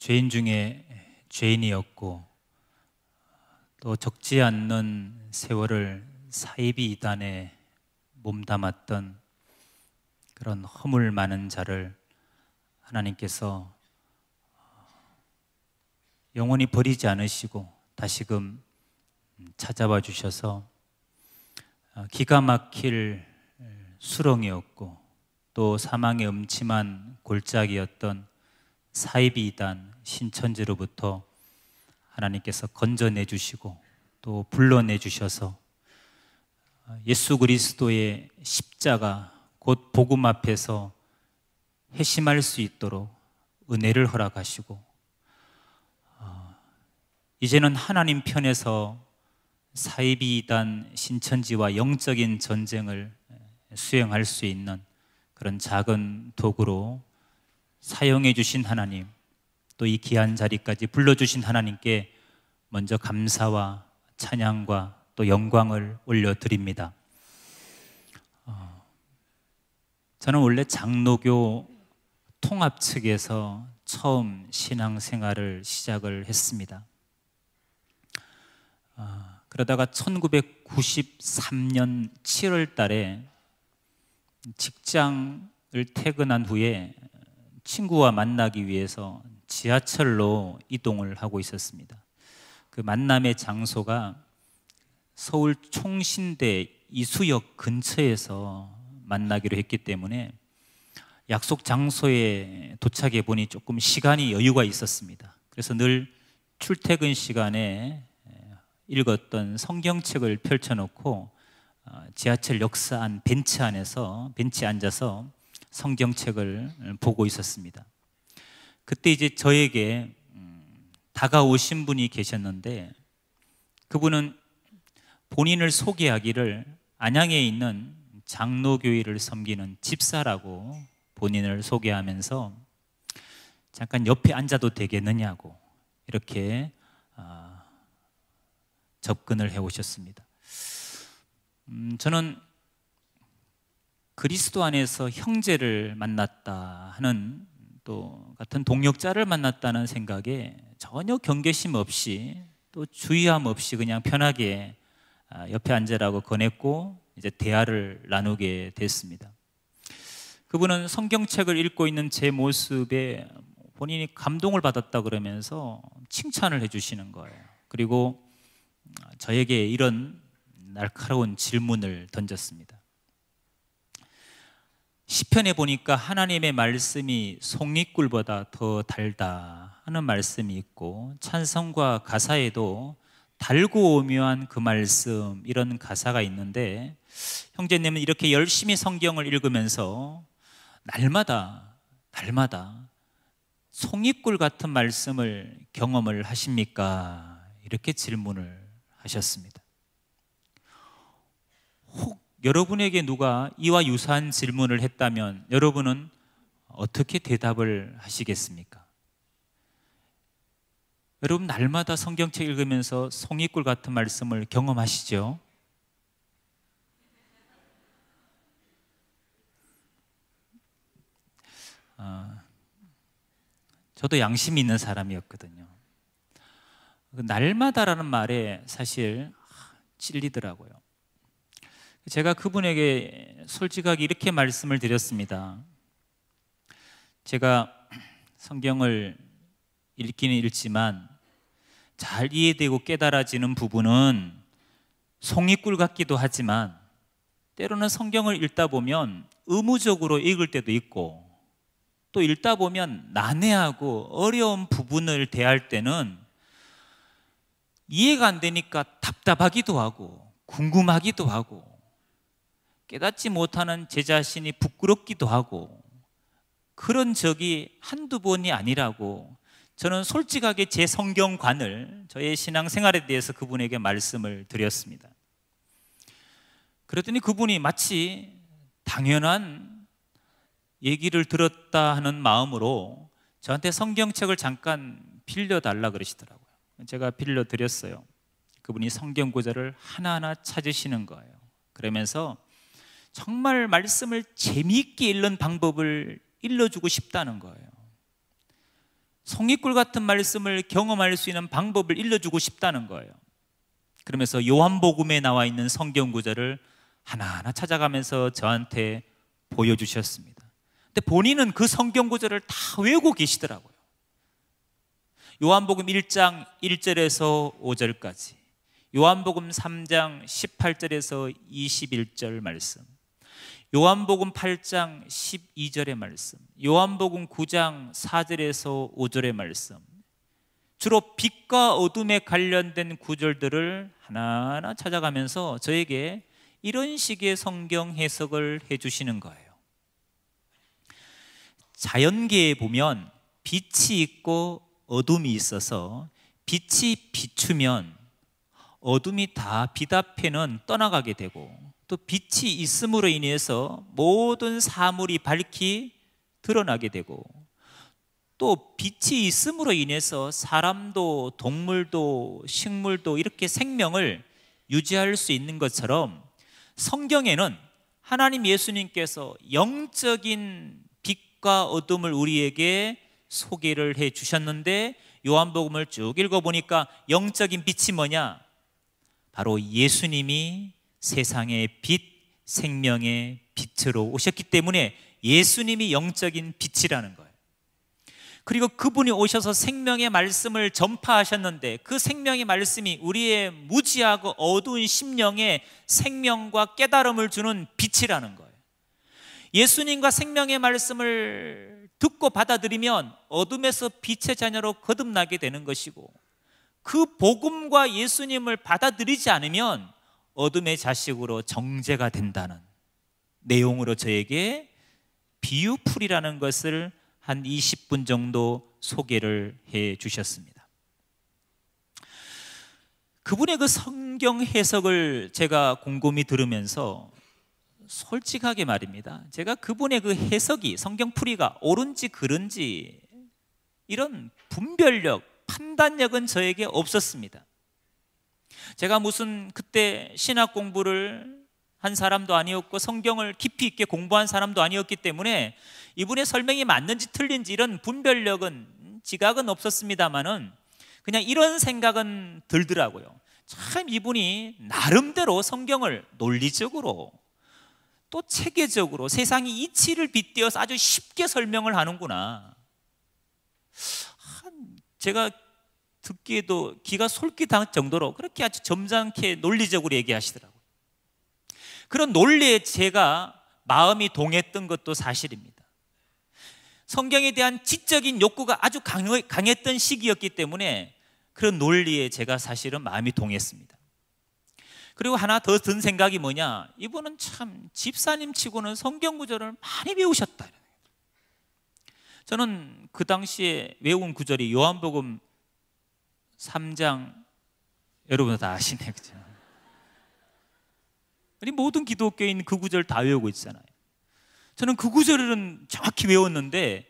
죄인 중에 죄인이었고 또 적지 않는 세월을 사이비 이단에 몸담았던 그런 허물 많은 자를 하나님께서 영원히 버리지 않으시고 다시금 찾아와 주셔서 기가 막힐 수렁이었고 또 사망의 음침한 골짜기였던 사이비 이단 신천지로부터 하나님께서 건져내 주시고 또 불러내 주셔서 예수 그리스도의 십자가 곧 복음 앞에서 회심할 수 있도록 은혜를 허락하시고 어, 이제는 하나님 편에서 사이비단 신천지와 영적인 전쟁을 수행할 수 있는 그런 작은 도구로 사용해 주신 하나님 또 이 귀한 자리까지 불러 주신 하나님께 먼저 감사와 찬양과 또 영광을 올려 드립니다. 어, 저는 원래 장로교 통합 측에서 처음 신앙생활을 시작을 했습니다. 어, 그러다가 1993년 7월 달에 직장을 퇴근한 후에 친구와 만나기 위해서 지하철로 이동을 하고 있었습니다. 그 만남의 장소가 서울 총신대 이수역 근처에서 만나기로 했기 때문에 약속 장소에 도착해 보니 조금 시간이 여유가 있었습니다. 그래서 늘 출퇴근 시간에 읽었던 성경책을 펼쳐놓고 어, 지하철 역사 안 벤치 안에서 벤치에 앉아서 성경책을 보고 있었습니다. 그때 이제 저에게 음, 다가오신 분이 계셨는데 그분은 본인을 소개하기를 안양에 있는 장로교회를 섬기는 집사라고 본인을 소개하면서 잠깐 옆에 앉아도 되겠느냐고 이렇게 아, 접근을 해 오셨습니다. 음, 저는 그리스도 안에서 형제를 만났다 하는 또 같은 동역자를 만났다는 생각에 전혀 경계심 없이 또 주의함 없이 그냥 편하게 아, 옆에 앉으라고 권했고 이제 대화를 나누게 됐습니다. 그분은 성경책을 읽고 있는 제 모습에 본인이 감동을 받았다 그러면서 칭찬을 해주시는 거예요. 그리고 저에게 이런 날카로운 질문을 던졌습니다. 시편에 보니까 하나님의 말씀이 송이꿀보다 더 달다 하는 말씀이 있고 찬성과 가사에도 달고 오묘한 그 말씀 이런 가사가 있는데 형제님은 이렇게 열심히 성경을 읽으면서 날마다 날마다 송이꿀 같은 말씀을 경험을 하십니까? 이렇게 질문을 하셨습니다. 혹 여러분에게 누가 이와 유사한 질문을 했다면 여러분은 어떻게 대답을 하시겠습니까? 여러분 날마다 성경책 읽으면서 송이꿀 같은 말씀을 경험하시죠? 어, 저도 양심이 있는 사람이었거든요. 그 날마다라는 말에 사실 찔리더라고요. 제가 그분에게 솔직하게 이렇게 말씀을 드렸습니다. 제가 성경을 읽기는 읽지만 잘 이해되고 깨달아지는 부분은 송이꿀 같기도 하지만 때로는 성경을 읽다 보면 의무적으로 읽을 때도 있고 또 읽다 보면 난해하고 어려운 부분을 대할 때는 이해가 안 되니까 답답하기도 하고 궁금하기도 하고 깨닫지 못하는 제 자신이 부끄럽기도 하고 그런 적이 한두 번이 아니라고 저는 솔직하게 제 성경관을 저의 신앙생활에 대해서 그분에게 말씀을 드렸습니다. 그랬더니 그분이 마치 당연한 얘기를 들었다 하는 마음으로 저한테 성경책을 잠깐 빌려달라 그러시더라고요. 제가 빌려드렸어요. 그분이 성경 구절을 하나하나 찾으시는 거예요. 그러면서 정말 말씀을 재미있게 읽는 방법을 일러주고 싶다는 거예요. 송이꿀 같은 말씀을 경험할 수 있는 방법을 일러주고 싶다는 거예요. 그러면서 요한복음에 나와 있는 성경 구절을 하나하나 찾아가면서 저한테 보여주셨습니다. 근데 본인은 그 성경 구절을 다 외우고 계시더라고요. 요한복음 1장 1절에서 5절까지, 요한복음 3장 18절에서 21절 말씀, 요한복음 8장 12절의 말씀, 요한복음 9장 4절에서 5절의 말씀, 주로 빛과 어둠에 관련된 구절들을 하나하나 찾아가면서 저에게 이런 식의 성경 해석을 해주시는 거예요. 자연계에 보면 빛이 있고 어둠이 있어서 빛이 비추면 어둠이 다 빛 앞에는 떠나가게 되고 또 빛이 있음으로 인해서 모든 사물이 밝히 드러나게 되고 또 빛이 있음으로 인해서 사람도 동물도 식물도 이렇게 생명을 유지할 수 있는 것처럼 성경에는 하나님 예수님께서 영적인 빛과 어둠을 우리에게 소개를 해 주셨는데 요한복음을 쭉 읽어 보니까 영적인 빛이 뭐냐? 바로 예수님이 세상의 빛, 생명의 빛으로 오셨기 때문에 예수님이 영적인 빛이라는 거예요. 그리고 그분이 오셔서 생명의 말씀을 전파하셨는데 그 생명의 말씀이 우리의 무지하고 어두운 심령에 생명과 깨달음을 주는 빛이라는 거예요. 예수님과 생명의 말씀을 듣고 받아들이면 어둠에서 빛의 자녀로 거듭나게 되는 것이고 그 복음과 예수님을 받아들이지 않으면 어둠의 자식으로 정죄가 된다는 내용으로 저에게 비유풀이라는 것을 한 20분 정도 소개를 해 주셨습니다. 그분의 그 성경 해석을 제가 곰곰이 들으면서 솔직하게 말입니다. 제가 그분의 그 해석이 성경풀이가 옳은지 그른지 이런 분별력, 판단력은 저에게 없었습니다. 제가 무슨 그때 신학 공부를 한 사람도 아니었고 성경을 깊이 있게 공부한 사람도 아니었기 때문에 이분의 설명이 맞는지 틀린지 이런 분별력은 지각은 없었습니다만은 그냥 이런 생각은 들더라고요. 참 이분이 나름대로 성경을 논리적으로 또 체계적으로 세상의 이치를 빗대어서 아주 쉽게 설명을 하는구나. 제가 듣기에도 기가 솔깃할 정도로 그렇게 아주 점잖게 논리적으로 얘기하시더라고요. 그런 논리에 제가 마음이 동했던 것도 사실입니다. 성경에 대한 지적인 욕구가 아주 강했던 시기였기 때문에 그런 논리에 제가 사실은 마음이 동했습니다. 그리고 하나 더 든 생각이 뭐냐? 이분은 참 집사님 치고는 성경 구절을 많이 배우셨다. 저는 그 당시에 외운 구절이 요한복음 3장 여러분 다 아시네 그죠? 우리 모든 기독교인 그 구절 다 외우고 있잖아요. 저는 그 구절은 정확히 외웠는데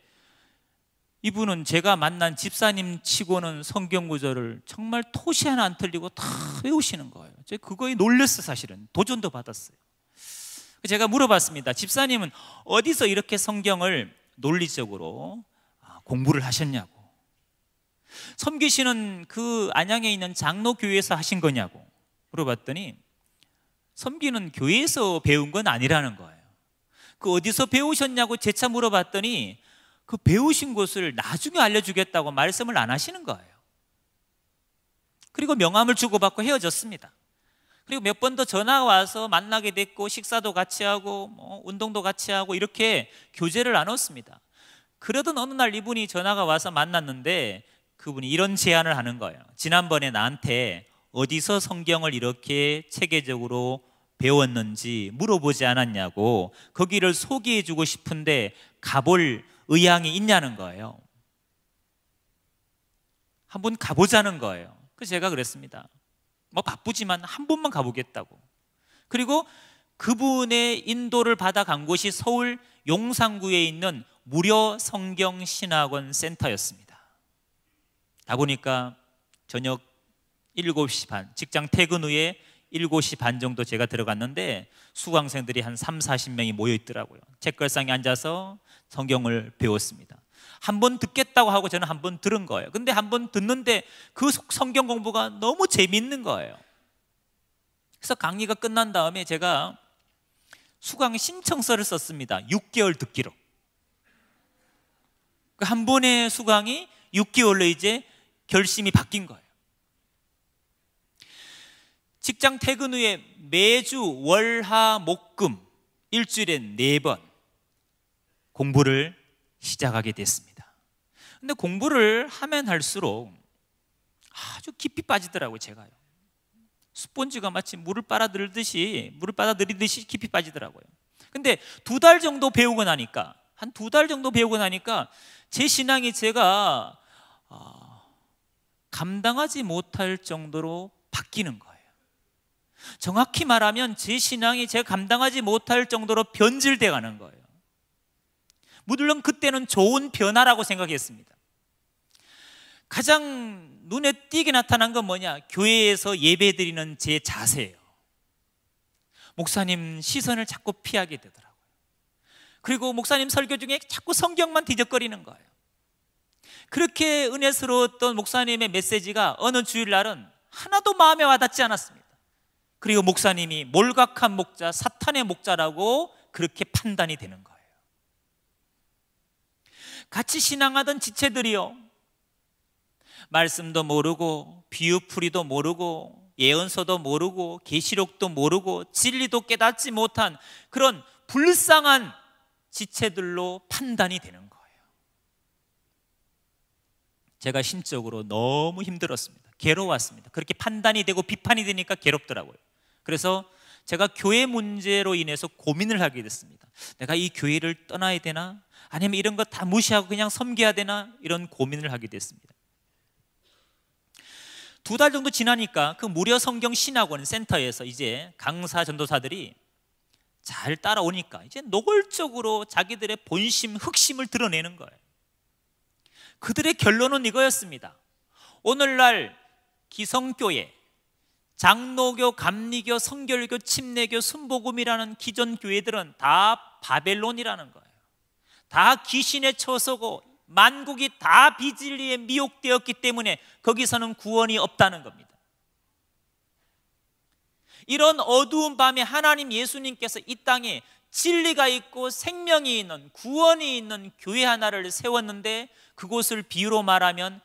이분은 제가 만난 집사님 치고는 성경 구절을 정말 토시 하나 안 틀리고 다 외우시는 거예요. 제가 그거에 놀랬어 사실은 도전도 받았어요. 제가 물어봤습니다. 집사님은 어디서 이렇게 성경을 논리적으로 아, 공부를 하셨냐고. 섬기시는 그 안양에 있는 장로 교회에서 하신 거냐고 물어봤더니 섬기는 교회에서 배운 건 아니라는 거예요. 그 어디서 배우셨냐고 재차 물어봤더니 그 배우신 곳을 나중에 알려주겠다고 말씀을 안 하시는 거예요. 그리고 명함을 주고받고 헤어졌습니다. 그리고 몇 번 더 전화가 와서 만나게 됐고 식사도 같이 하고 뭐 운동도 같이 하고 이렇게 교제를 나눴습니다. 그러던 어느 날 이분이 전화가 와서 만났는데 그분이 이런 제안을 하는 거예요. 지난번에 나한테 어디서 성경을 이렇게 체계적으로 배웠는지 물어보지 않았냐고 거기를 소개해 주고 싶은데 가볼 의향이 있냐는 거예요. 한번 가보자는 거예요. 그래서 제가 그랬습니다. 뭐 바쁘지만 한 번만 가보겠다고. 그리고 그분의 인도를 받아 간 곳이 서울 용산구에 있는 무료 성경 신학원 센터였습니다. 가 보니까 저녁 7시 반, 직장 퇴근 후에 7시 반 정도 제가 들어갔는데 수강생들이 한 3, 40명이 모여 있더라고요. 책걸상에 앉아서 성경을 배웠습니다. 한 번 듣겠다고 하고 저는 한 번 들은 거예요. 근데 한 번 듣는데 그 성경 공부가 너무 재밌는 거예요. 그래서 강의가 끝난 다음에 제가 수강 신청서를 썼습니다. 6개월 듣기로. 그 한 번의 수강이 6개월로 이제 결심이 바뀐 거예요. 직장 퇴근 후에 매주 월화 목금 일주일에 네 번 공부를 시작하게 됐습니다. 근데 공부를 하면 할수록 아주 깊이 빠지더라고요, 제가요. 스폰지가 마치 물을 빨아들듯이 물을 빨아들이듯이 깊이 빠지더라고요. 근데 두 달 정도 배우고 나니까 한 두 달 정도 배우고 나니까 제 신앙이 제가 어, 감당하지 못할 정도로 바뀌는 거예요. 정확히 말하면 제 신앙이 제가 감당하지 못할 정도로 변질돼 가는 거예요. 물론 그때는 좋은 변화라고 생각했습니다. 가장 눈에 띄게 나타난 건 뭐냐? 교회에서 예배 드리는 제 자세예요. 목사님 시선을 자꾸 피하게 되더라고요. 그리고 목사님 설교 중에 자꾸 성경만 뒤적거리는 거예요. 그렇게 은혜스러웠던 목사님의 메시지가 어느 주일날은 하나도 마음에 와닿지 않았습니다. 그리고 목사님이 몰각한 목자, 사탄의 목자라고 그렇게 판단이 되는 거예요. 같이 신앙하던 지체들이요. 말씀도 모르고 비유풀이도 모르고 예언서도 모르고 계시록도 모르고 진리도 깨닫지 못한 그런 불쌍한 지체들로 판단이 되는 거예요. 제가 심적으로 너무 힘들었습니다. 괴로웠습니다. 그렇게 판단이 되고 비판이 되니까 괴롭더라고요. 그래서 제가 교회 문제로 인해서 고민을 하게 됐습니다. 내가 이 교회를 떠나야 되나? 아니면 이런 거 다 무시하고 그냥 섬겨야 되나? 이런 고민을 하게 됐습니다. 두 달 정도 지나니까 그 무료 성경 신학원 센터에서 이제 강사 전도사들이 잘 따라오니까 이제 노골적으로 자기들의 본심, 흑심을 드러내는 거예요. 그들의 결론은 이거였습니다. 오늘날 기성교회, 장로교, 감리교, 성결교, 침례교, 순복음이라는 기존 교회들은 다 바벨론이라는 거예요. 다 귀신에 처서고 만국이 다 비진리에 미혹되었기 때문에 거기서는 구원이 없다는 겁니다. 이런 어두운 밤에 하나님 예수님께서 이 땅에 진리가 있고 생명이 있는 구원이 있는 교회 하나를 세웠는데 그곳을 비유로 말하면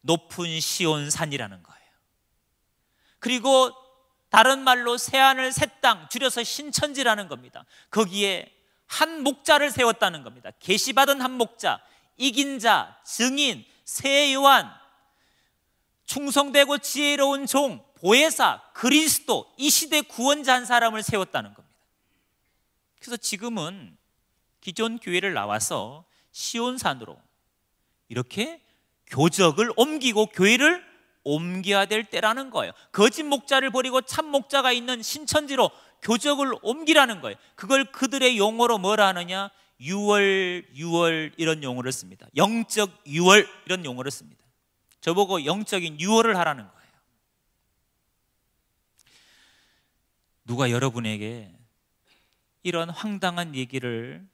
높은 시온 산이라는 거예요. 그리고 다른 말로 새하늘 새 땅 줄여서 신천지라는 겁니다. 거기에 한 목자를 세웠다는 겁니다. 계시받은 한 목자, 이긴 자, 증인, 새 요한, 충성되고 지혜로운 종, 보혜사, 그리스도, 이 시대 구원자 한 사람을 세웠다는 겁니다. 그래서 지금은 기존 교회를 나와서 시온산으로 이렇게 교적을 옮기고 교회를 옮겨야 될 때라는 거예요. 거짓 목자를 버리고 참 목자가 있는 신천지로 교적을 옮기라는 거예요. 그걸 그들의 용어로 뭐라 하느냐? 6월, 6월 이런 용어를 씁니다. 영적 6월 이런 용어를 씁니다. 저보고 영적인 6월을 하라는 거예요. 누가 여러분에게 이런 황당한 얘기를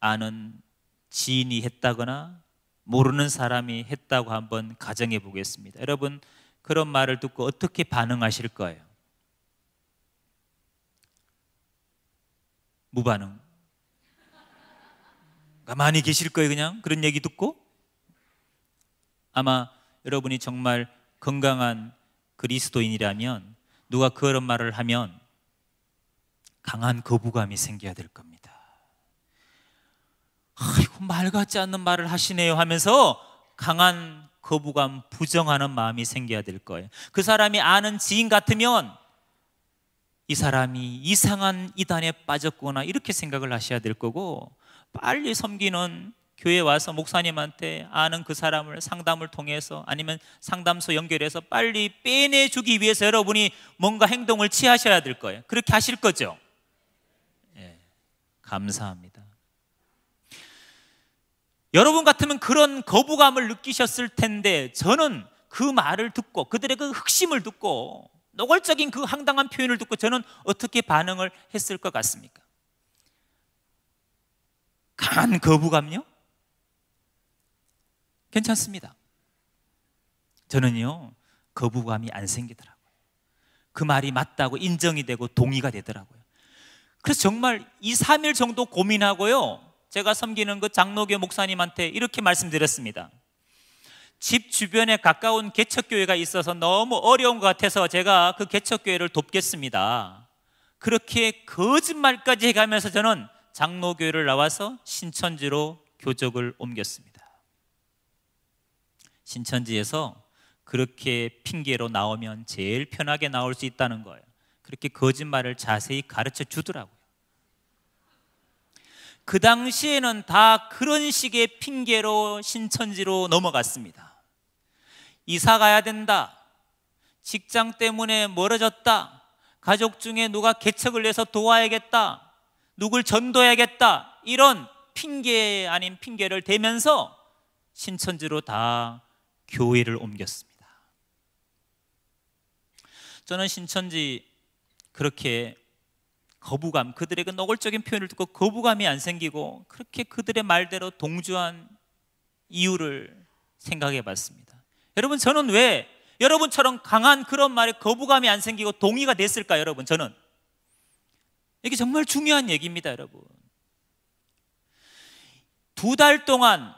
아는 지인이 했다거나 모르는 사람이 했다고 한번 가정해 보겠습니다. 여러분 그런 말을 듣고 어떻게 반응하실 거예요? 무반응. 가만히 계실 거예요, 그냥 그런 얘기 듣고 아마 여러분이 정말 건강한 그리스도인이라면 누가 그런 말을 하면 강한 거부감이 생겨야 될 겁니다. 아이고 말 같지 않는 말을 하시네요 하면서 강한 거부감, 부정하는 마음이 생겨야 될 거예요. 그 사람이 아는 지인 같으면 이 사람이 이상한 이단에 빠졌구나 이렇게 생각을 하셔야 될 거고 빨리 섬기는 교회 와서 목사님한테 아는 그 사람을 상담을 통해서 아니면 상담소 연결해서 빨리 빼내주기 위해서 여러분이 뭔가 행동을 취하셔야 될 거예요. 그렇게 하실 거죠? 예, 감사합니다. 여러분 같으면 그런 거부감을 느끼셨을 텐데 저는 그 말을 듣고 그들의 그 흑심을 듣고 노골적인 그 황당한 표현을 듣고 저는 어떻게 반응을 했을 것 같습니까? 강한 거부감요? 괜찮습니다. 저는요, 거부감이 안 생기더라고요. 그 말이 맞다고 인정이 되고 동의가 되더라고요. 그래서 정말 2, 3일 정도 고민하고요. 제가 섬기는 그 장로교 목사님한테 이렇게 말씀드렸습니다. 집 주변에 가까운 개척교회가 있어서 너무 어려운 것 같아서 제가 그 개척교회를 돕겠습니다. 그렇게 거짓말까지 해가면서 저는 장로교회를 나와서 신천지로 교적을 옮겼습니다. 신천지에서 그렇게 핑계로 나오면 제일 편하게 나올 수 있다는 거예요. 그렇게 거짓말을 자세히 가르쳐 주더라고요. 그 당시에는 다 그런 식의 핑계로 신천지로 넘어갔습니다. 이사 가야 된다. 직장 때문에 멀어졌다. 가족 중에 누가 개척을 해서 도와야겠다. 누굴 전도해야겠다. 이런 핑계 아닌 핑계를 대면서 신천지로 다 교회를 옮겼습니다. 저는 신천지 그렇게 거부감, 그들의 그 노골적인 표현을 듣고 거부감이 안 생기고 그렇게 그들의 말대로 동조한 이유를 생각해 봤습니다. 여러분, 저는 왜 여러분처럼 강한 그런 말에 거부감이 안 생기고 동의가 됐을까, 여러분? 저는. 이게 정말 중요한 얘기입니다, 여러분. 두 달 동안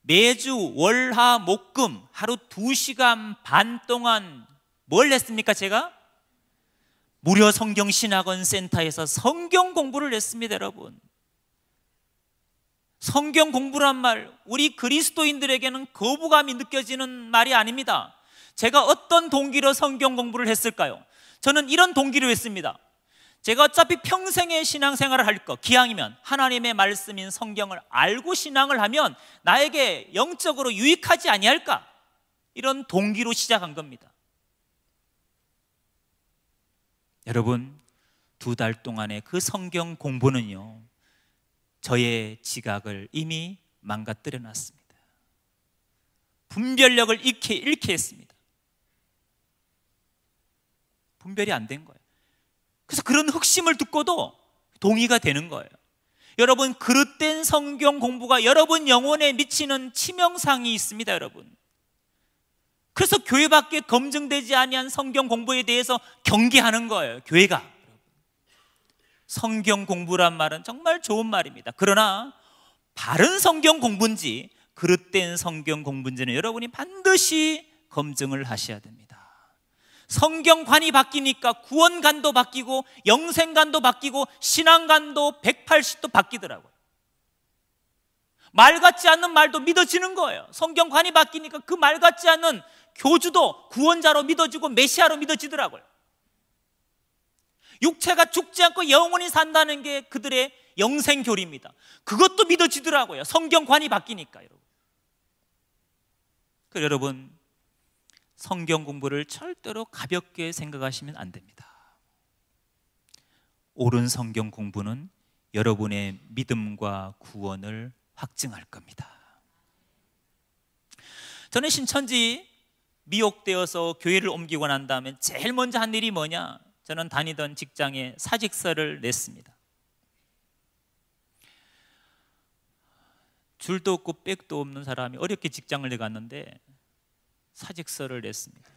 매주 월화 목금 하루 두 시간 반 동안 뭘 했습니까, 제가? 무료 성경 신학원 센터에서 성경 공부를 했습니다, 여러분. 성경 공부란 말, 우리 그리스도인들에게는 거부감이 느껴지는 말이 아닙니다. 제가 어떤 동기로 성경 공부를 했을까요? 저는 이런 동기로 했습니다. 제가 어차피 평생의 신앙생활을 할 거, 기왕이면 하나님의 말씀인 성경을 알고 신앙을 하면 나에게 영적으로 유익하지 아니할까? 이런 동기로 시작한 겁니다. 여러분, 두 달 동안의 그 성경 공부는요, 저의 지각을 이미 망가뜨려 놨습니다. 분별력을 잃게, 잃게 했습니다. 분별이 안 된 거예요. 그래서 그런 흑심을 듣고도 동의가 되는 거예요. 여러분, 그릇된 성경 공부가 여러분 영혼에 미치는 치명상이 있습니다, 여러분. 그래서 교회 밖에 검증되지 아니한 성경 공부에 대해서 경계하는 거예요. 교회가. 성경 공부란 말은 정말 좋은 말입니다. 그러나 바른 성경 공부인지 그릇된 성경 공부인지는 여러분이 반드시 검증을 하셔야 됩니다. 성경관이 바뀌니까 구원관도 바뀌고 영생관도 바뀌고 신앙관도 180도 바뀌더라고요. 말 같지 않는 말도 믿어지는 거예요. 성경관이 바뀌니까 그 말 같지 않은 교주도 구원자로 믿어지고 메시아로 믿어지더라고요. 육체가 죽지 않고 영원히 산다는 게 그들의 영생교리입니다. 그것도 믿어지더라고요. 성경관이 바뀌니까 여러분. 그 여러분 성경 공부를 절대로 가볍게 생각하시면 안 됩니다. 옳은 성경 공부는 여러분의 믿음과 구원을 확증할 겁니다. 저는 신천지 미혹되어서 교회를 옮기고 난 다음에 제일 먼저 한 일이 뭐냐? 저는 다니던 직장에 사직서를 냈습니다. 줄도 없고 백도 없는 사람이 어렵게 직장을 내갔는데 사직서를 냈습니다.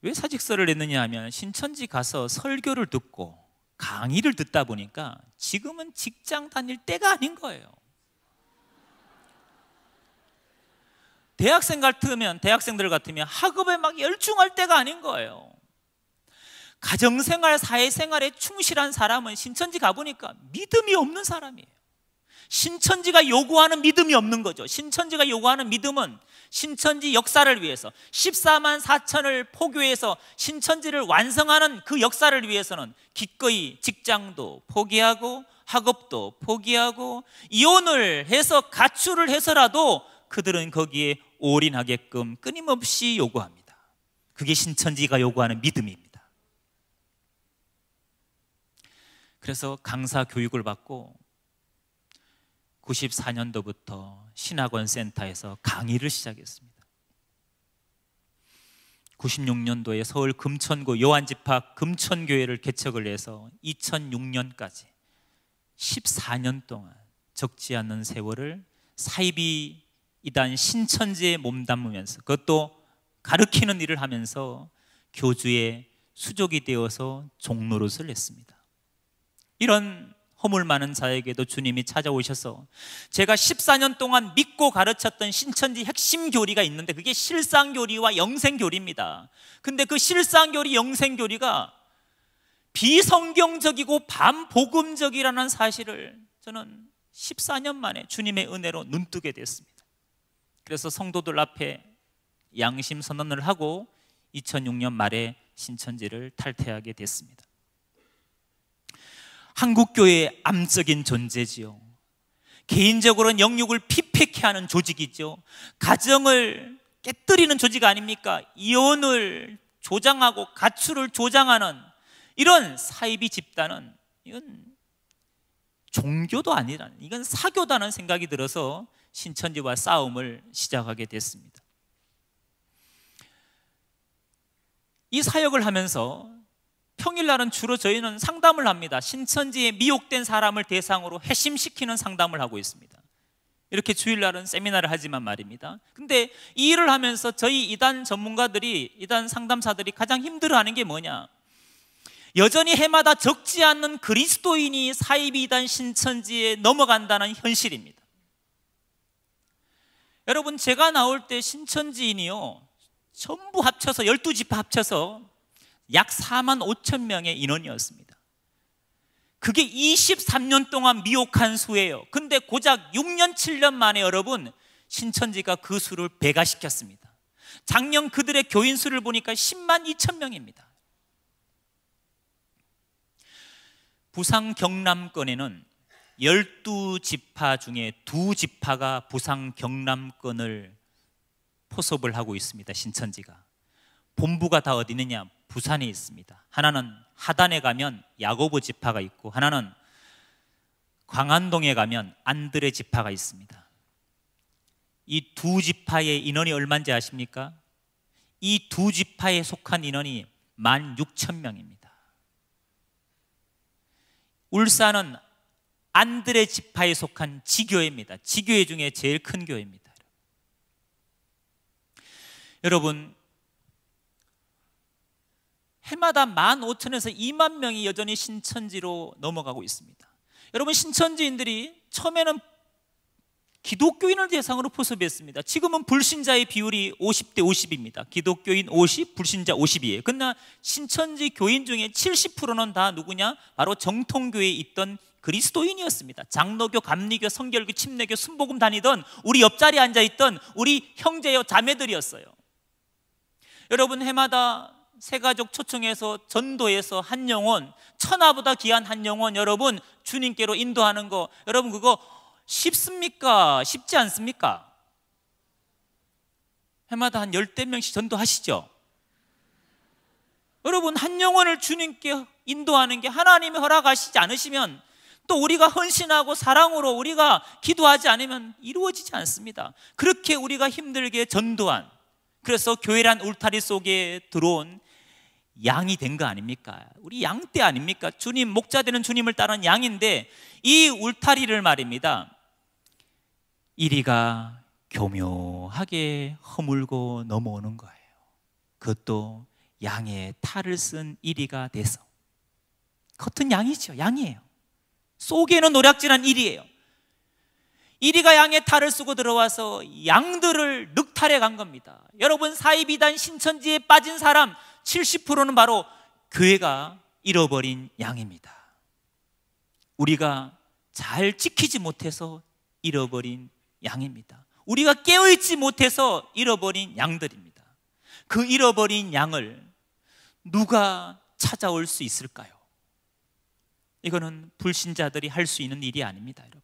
왜 사직서를 냈느냐 하면 신천지 가서 설교를 듣고 강의를 듣다 보니까 지금은 직장 다닐 때가 아닌 거예요. 대학생 같으면 대학생들 같으면 학업에 막 열중할 때가 아닌 거예요. 가정생활, 사회생활에 충실한 사람은 신천지 가보니까 믿음이 없는 사람이에요. 신천지가 요구하는 믿음이 없는 거죠. 신천지가 요구하는 믿음은 신천지 역사를 위해서 14만 4천을 포교해서 신천지를 완성하는 그 역사를 위해서는 기꺼이 직장도 포기하고 학업도 포기하고 이혼을 해서 가출을 해서라도 그들은 거기에 올인하게끔 끊임없이 요구합니다. 그게 신천지가 요구하는 믿음입니다. 그래서 강사 교육을 받고 94년도부터 신학원 센터에서 강의를 시작했습니다. 96년도에 서울 금천구 요한집합 금천교회를 개척을 해서 2006년까지 14년 동안 적지 않는 세월을 사이비 이단 신천지에 몸담으면서 그것도 가르키는 일을 하면서 교주의 수족이 되어서 종노릇을 했습니다. 이런 허물 많은 자에게도 주님이 찾아오셔서 제가 14년 동안 믿고 가르쳤던 신천지 핵심 교리가 있는데 그게 실상 교리와 영생 교리입니다. 근데 그 실상 교리, 영생 교리가 비성경적이고 반복음적이라는 사실을 저는 14년 만에 주님의 은혜로 눈뜨게 됐습니다. 그래서 성도들 앞에 양심 선언을 하고 2006년 말에 신천지를 탈퇴하게 됐습니다. 한국 교회의 암적인 존재지요. 개인적으로는 영육을 피폐케 하는 조직이죠. 가정을 깨뜨리는 조직 아닙니까? 이혼을 조장하고 가출을 조장하는 이런 사이비 집단은 이건 종교도 아니라는 이건 사교다는 생각이 들어서 신천지와 싸움을 시작하게 됐습니다. 이 사역을 하면서 평일날은 주로 저희는 상담을 합니다. 신천지에 미혹된 사람을 대상으로 회심시키는 상담을 하고 있습니다. 이렇게 주일날은 세미나를 하지만 말입니다. 근데 이 일을 하면서 저희 이단 전문가들이, 이단 상담사들이 가장 힘들어하는 게 뭐냐? 여전히 해마다 적지 않는 그리스도인이 사이비 이단 신천지에 넘어간다는 현실입니다. 여러분, 제가 나올 때 신천지인이요. 전부 합쳐서 12지파 합쳐서 약 4만 5천 명의 인원이었습니다. 그게 23년 동안 미혹한 수예요. 근데 고작 6년 7년 만에 여러분 신천지가 그 수를 배가시켰습니다. 작년 그들의 교인 수를 보니까 10만 2천 명입니다. 부상 경남권에는 12지파 중에 두 지파가 부상 경남권을 포섭을 하고 있습니다. 신천지가. 본부가 다 어디 있느냐? 부산에 있습니다. 하나는 하단에 가면 야고보 지파가 있고 하나는 광안동에 가면 안드레 지파가 있습니다. 이 두 지파의 인원이 얼마인지 아십니까? 이 두 지파에 속한 인원이 1 6 0 명입니다. 울산은 안드레 지파에 속한 지교회입니다. 지교회 중에 제일 큰 교회입니다. 여러분, 해마다 만 5천에서 2만 명이 여전히 신천지로 넘어가고 있습니다. 여러분, 신천지인들이 처음에는 기독교인을 대상으로 포섭했습니다. 지금은 불신자의 비율이 50대 50입니다. 기독교인 50, 불신자 50이에요. 그러나 신천지 교인 중에 70%는 다 누구냐? 바로 정통교회에 있던 그리스도인이었습니다. 장로교, 감리교, 성결교, 침례교, 순복음 다니던 우리 옆자리에 앉아있던 우리 형제여 자매들이었어요. 여러분 해마다 세가족 초청해서 전도해서 한 영혼 천하보다 귀한 한 영혼 여러분 주님께로 인도하는 거 여러분 그거 쉽습니까? 쉽지 않습니까? 해마다 한 열대 명씩 전도하시죠? 여러분 한 영혼을 주님께 인도하는 게 하나님이 허락하시지 않으시면 또 우리가 헌신하고 사랑으로 우리가 기도하지 않으면 이루어지지 않습니다. 그렇게 우리가 힘들게 전도한 그래서 교회란 울타리 속에 들어온 양이 된 거 아닙니까? 우리 양떼 아닙니까? 주님, 목자 되는 주님을 따른 양인데 이 울타리를 말입니다. 이리가 교묘하게 허물고 넘어오는 거예요. 그것도 양의 탈을 쓴 이리가 돼서. 겉은 양이죠. 양이에요. 속에는 노략질한 일이에요. 이리가 양의 탈을 쓰고 들어와서 양들을 늑탈해 간 겁니다. 여러분 사이비단 신천지에 빠진 사람 70%는 바로 교회가 잃어버린 양입니다. 우리가 잘 지키지 못해서 잃어버린 양입니다. 우리가 깨어있지 못해서 잃어버린 양들입니다. 그 잃어버린 양을 누가 찾아올 수 있을까요? 이거는 불신자들이 할 수 있는 일이 아닙니다, 여러분.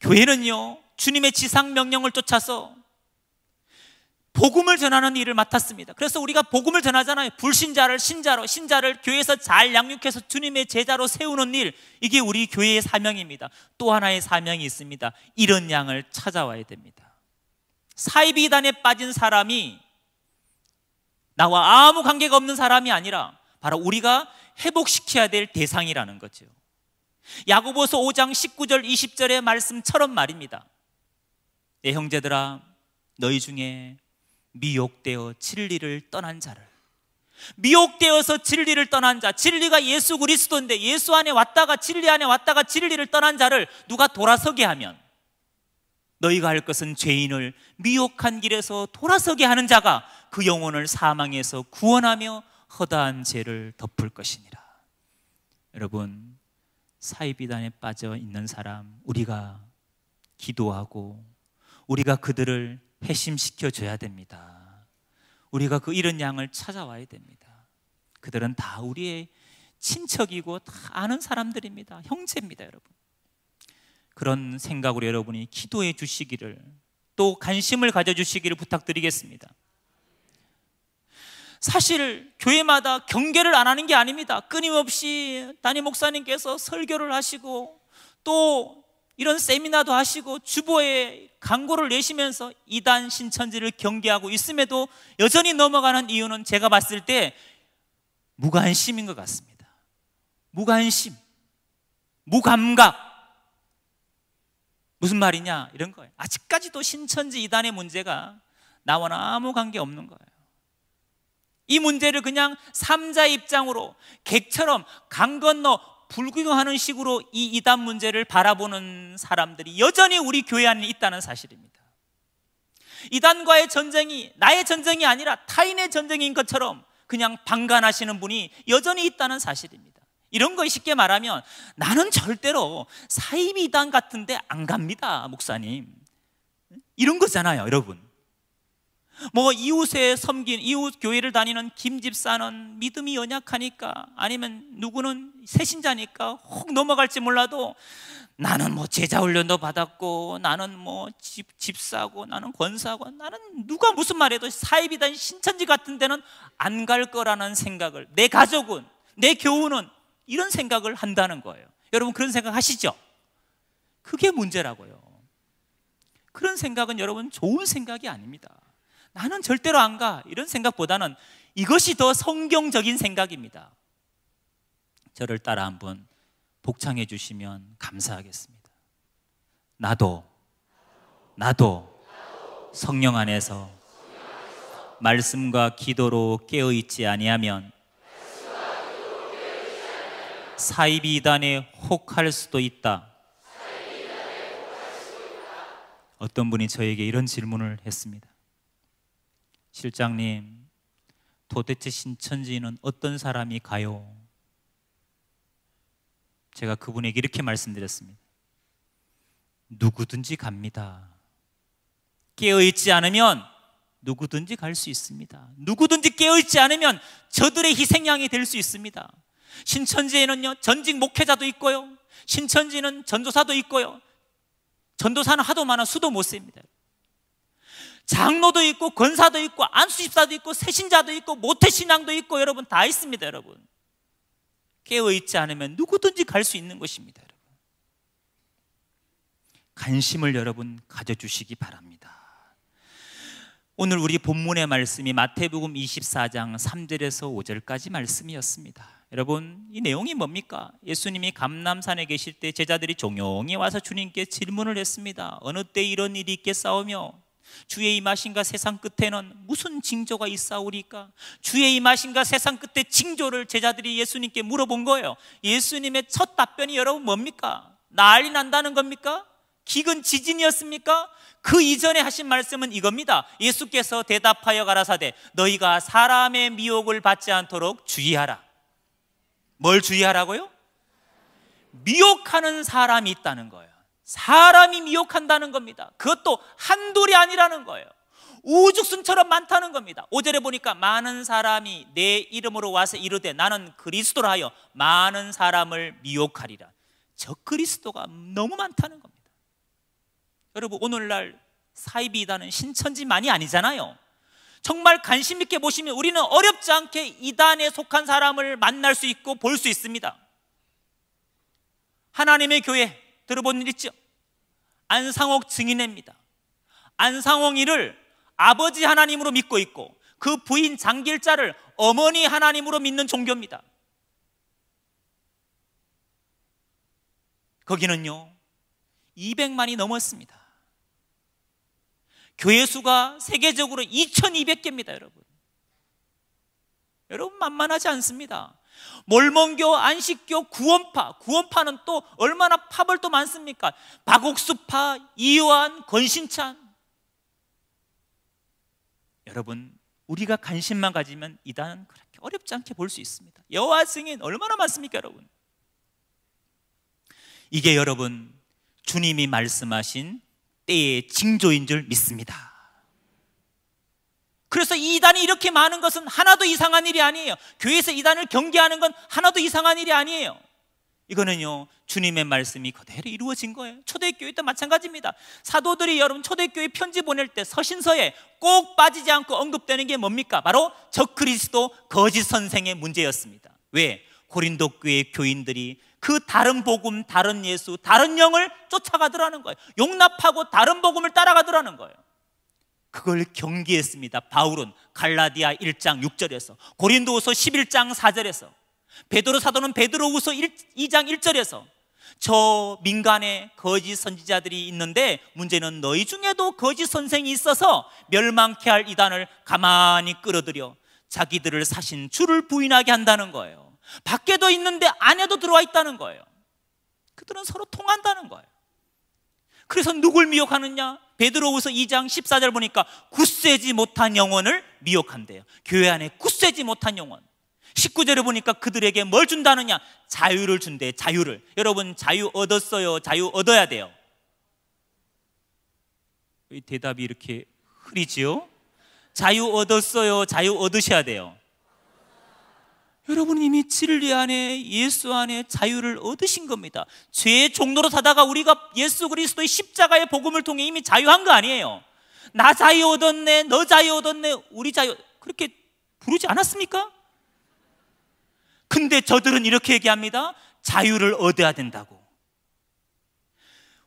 교회는요, 주님의 지상 명령을 쫓아서 복음을 전하는 일을 맡았습니다. 그래서 우리가 복음을 전하잖아요. 불신자를 신자로, 신자를 교회에서 잘 양육해서 주님의 제자로 세우는 일, 이게 우리 교회의 사명입니다. 또 하나의 사명이 있습니다. 이런 양을 찾아와야 됩니다. 사이비단에 빠진 사람이 나와 아무 관계가 없는 사람이 아니라 바로 우리가 회복시켜야 될 대상이라는 거죠. 야고보서 5장 19절 20절의 말씀처럼 말입니다. 내 형제들아 너희 중에 미혹되어 진리를 떠난 자를 미혹되어서 진리를 떠난 자, 진리가 예수 그리스도인데 예수 안에 왔다가 진리 안에 왔다가 진리를 떠난 자를 누가 돌아서게 하면 너희가 할 것은 죄인을 미혹한 길에서 돌아서게 하는 자가 그 영혼을 사망에서 구원하며 허다한 죄를 덮을 것이니라. 여러분, 사이비단에 빠져 있는 사람, 우리가 기도하고 우리가 그들을 회심시켜 줘야 됩니다. 우리가 그 잃은 양을 찾아와야 됩니다. 그들은 다 우리의 친척이고 다 아는 사람들입니다. 형제입니다, 여러분. 그런 생각으로 여러분이 기도해 주시기를 또 관심을 가져 주시기를 부탁드리겠습니다. 사실 교회마다 경계를 안 하는 게 아닙니다. 끊임없이 담임 목사님께서 설교를 하시고 또 이런 세미나도 하시고 주보에 광고를 내시면서 이단 신천지를 경계하고 있음에도 여전히 넘어가는 이유는 제가 봤을 때 무관심인 것 같습니다. 무관심, 무감각. 무슨 말이냐? 이런 거예요. 아직까지도 신천지 이단의 문제가 나와 아무 관계 없는 거예요. 이 문제를 그냥 삼자 입장으로 객처럼 강 건너 불구경하는 식으로 이 이단 문제를 바라보는 사람들이 여전히 우리 교회 안에 있다는 사실입니다. 이단과의 전쟁이 나의 전쟁이 아니라 타인의 전쟁인 것처럼 그냥 방관하시는 분이 여전히 있다는 사실입니다. 이런 거 쉽게 말하면 나는 절대로 사이비단 같은데 안 갑니다, 목사님. 이런 거잖아요, 여러분. 뭐 이웃에 섬긴 이웃 교회를 다니는 김 집사는 믿음이 연약하니까 아니면 누구는 새신자니까 혹 넘어갈지 몰라도 나는 뭐 제자 훈련도 받았고 나는 뭐 집, 집사고 나는 권사고 나는 누가 무슨 말해도 사입이든 신천지 같은 데는 안 갈 거라는 생각을 내 가족은 내 교우는 이런 생각을 한다는 거예요. 여러분 그런 생각 하시죠? 그게 문제라고요. 그런 생각은 여러분 좋은 생각이 아닙니다. 나는 절대로 안 가. 이런 생각보다는 이것이 더 성경적인 생각입니다. 저를 따라 한번 복창해 주시면 감사하겠습니다. 나도, 나도 성령 안에서 말씀과 기도로 깨어 있지 아니하면 사이비 이단에 혹할 수도 있다. 어떤 분이 저에게 이런 질문을 했습니다. 실장님, 도대체 신천지는 어떤 사람이 가요? 제가 그분에게 이렇게 말씀드렸습니다. 누구든지 갑니다. 깨어있지 않으면 누구든지 갈 수 있습니다. 누구든지 깨어있지 않으면 저들의 희생양이 될 수 있습니다. 신천지에는요, 전직 목회자도 있고요. 신천지는 전도사도 있고요. 전도사는 하도 많아 수도 못 셉니다. 장로도 있고 권사도 있고 안수집사도 있고 새신자도 있고 모태신앙도 있고 여러분 다 있습니다 여러분. 깨어 있지 않으면 누구든지 갈 수 있는 것입니다 여러분. 관심을 여러분 가져주시기 바랍니다. 오늘 우리 본문의 말씀이 마태복음 24장 3절에서 5절까지 말씀이었습니다. 여러분 이 내용이 뭡니까? 예수님이 감남산에 계실 때 제자들이 종용이 와서 주님께 질문을 했습니다. 어느 때 이런 일이 있겠사오며 주의 임하신가 세상 끝에는 무슨 징조가 있사오리까? 주의 임하신가 세상 끝에 징조를 제자들이 예수님께 물어본 거예요. 예수님의 첫 답변이 여러분 뭡니까? 난리 난다는 겁니까? 기근 지진이었습니까? 그 이전에 하신 말씀은 이겁니다. 예수께서 대답하여 가라사대 너희가 사람의 미혹을 받지 않도록 주의하라. 뭘 주의하라고요? 미혹하는 사람이 있다는 거예요. 사람이 미혹한다는 겁니다. 그것도 한둘이 아니라는 거예요. 우죽순처럼 많다는 겁니다. 5절에 보니까 많은 사람이 내 이름으로 와서 이르되 나는 그리스도라 하여 많은 사람을 미혹하리라. 저 그리스도가 너무 많다는 겁니다. 여러분 오늘날 사이비이다는 신천지만이 아니잖아요. 정말 관심 있게 보시면 우리는 어렵지 않게 이단에 속한 사람을 만날 수 있고 볼 수 있습니다. 하나님의 교회 들어본 일 있죠? 안상옥 증인입니다. 안상옥이를 아버지 하나님으로 믿고 있고 그 부인 장길자를 어머니 하나님으로 믿는 종교입니다. 거기는요, 200만이 넘었습니다. 교회 수가 세계적으로 2200개입니다, 여러분. 여러분 만만하지 않습니다. 몰몬교, 안식교, 구원파. 구원파는 또 얼마나 파벌 또 많습니까? 박옥수파, 이요한, 권신찬. 여러분, 우리가 관심만 가지면 이단은 그렇게 어렵지 않게 볼 수 있습니다. 여호와 증인 얼마나 많습니까, 여러분? 이게 여러분 주님이 말씀하신 때의 징조인 줄 믿습니다. 그래서 이단이 이렇게 많은 것은 하나도 이상한 일이 아니에요. 교회에서 이단을 경계하는 건 하나도 이상한 일이 아니에요. 이거는요, 주님의 말씀이 그대로 이루어진 거예요. 초대교회도 마찬가지입니다. 사도들이 여러분 초대교회 편지 보낼 때 서신서에 꼭 빠지지 않고 언급되는 게 뭡니까? 바로 적그리스도 거짓 선생의 문제였습니다. 왜? 고린도 교회 교인들이 그 다른 복음, 다른 예수, 다른 영을 쫓아가더라는 거예요. 용납하고 다른 복음을 따라가더라는 거예요. 그걸 경계했습니다. 바울은 갈라디아 1장 6절에서 고린도후서 11장 4절에서 베드로 사도는 베드로후서 2장 1절에서 저 민간에 거짓 선지자들이 있는데 문제는 너희 중에도 거짓 선생이 있어서 멸망케 할 이단을 가만히 끌어들여 자기들을 사신 주를 부인하게 한다는 거예요. 밖에도 있는데 안에도 들어와 있다는 거예요. 그들은 서로 통한다는 거예요. 그래서 누굴 미혹하느냐? 베드로후서 2장 14절 보니까 굳세지 못한 영혼을 미혹한대요. 교회 안에 굳세지 못한 영혼. 19절에 보니까 그들에게 뭘 준다느냐? 자유를 준대, 자유를. 여러분, 자유 얻었어요? 자유 얻어야 돼요? 이 대답이 이렇게 흐리지요? 자유 얻었어요? 자유 얻으셔야 돼요? 여러분 이미 진리 안에 예수 안에 자유를 얻으신 겁니다. 죄의 종로로 사다가 우리가 예수 그리스도의 십자가의 복음을 통해 이미 자유한 거 아니에요. 나 자유 얻었네, 너 자유 얻었네, 우리 자유 그렇게 부르지 않았습니까? 근데 저들은 이렇게 얘기합니다. 자유를 얻어야 된다고.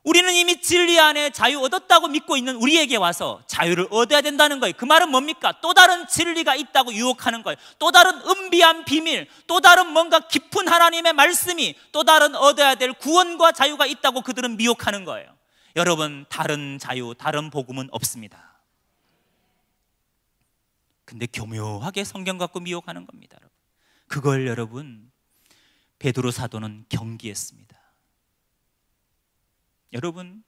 우리는 이미 진리 안에 자유 얻었다고 믿고 있는 우리에게 와서 자유를 얻어야 된다는 거예요. 그 말은 뭡니까? 또 다른 진리가 있다고 유혹하는 거예요. 또 다른 은비한 비밀, 또 다른 뭔가 깊은 하나님의 말씀이 또 다른 얻어야 될 구원과 자유가 있다고 그들은 미혹하는 거예요. 여러분, 다른 자유, 다른 복음은 없습니다. 근데 교묘하게 성경 갖고 미혹하는 겁니다, 여러분. 그걸 여러분 베드로 사도는 경기했습니다. 여러분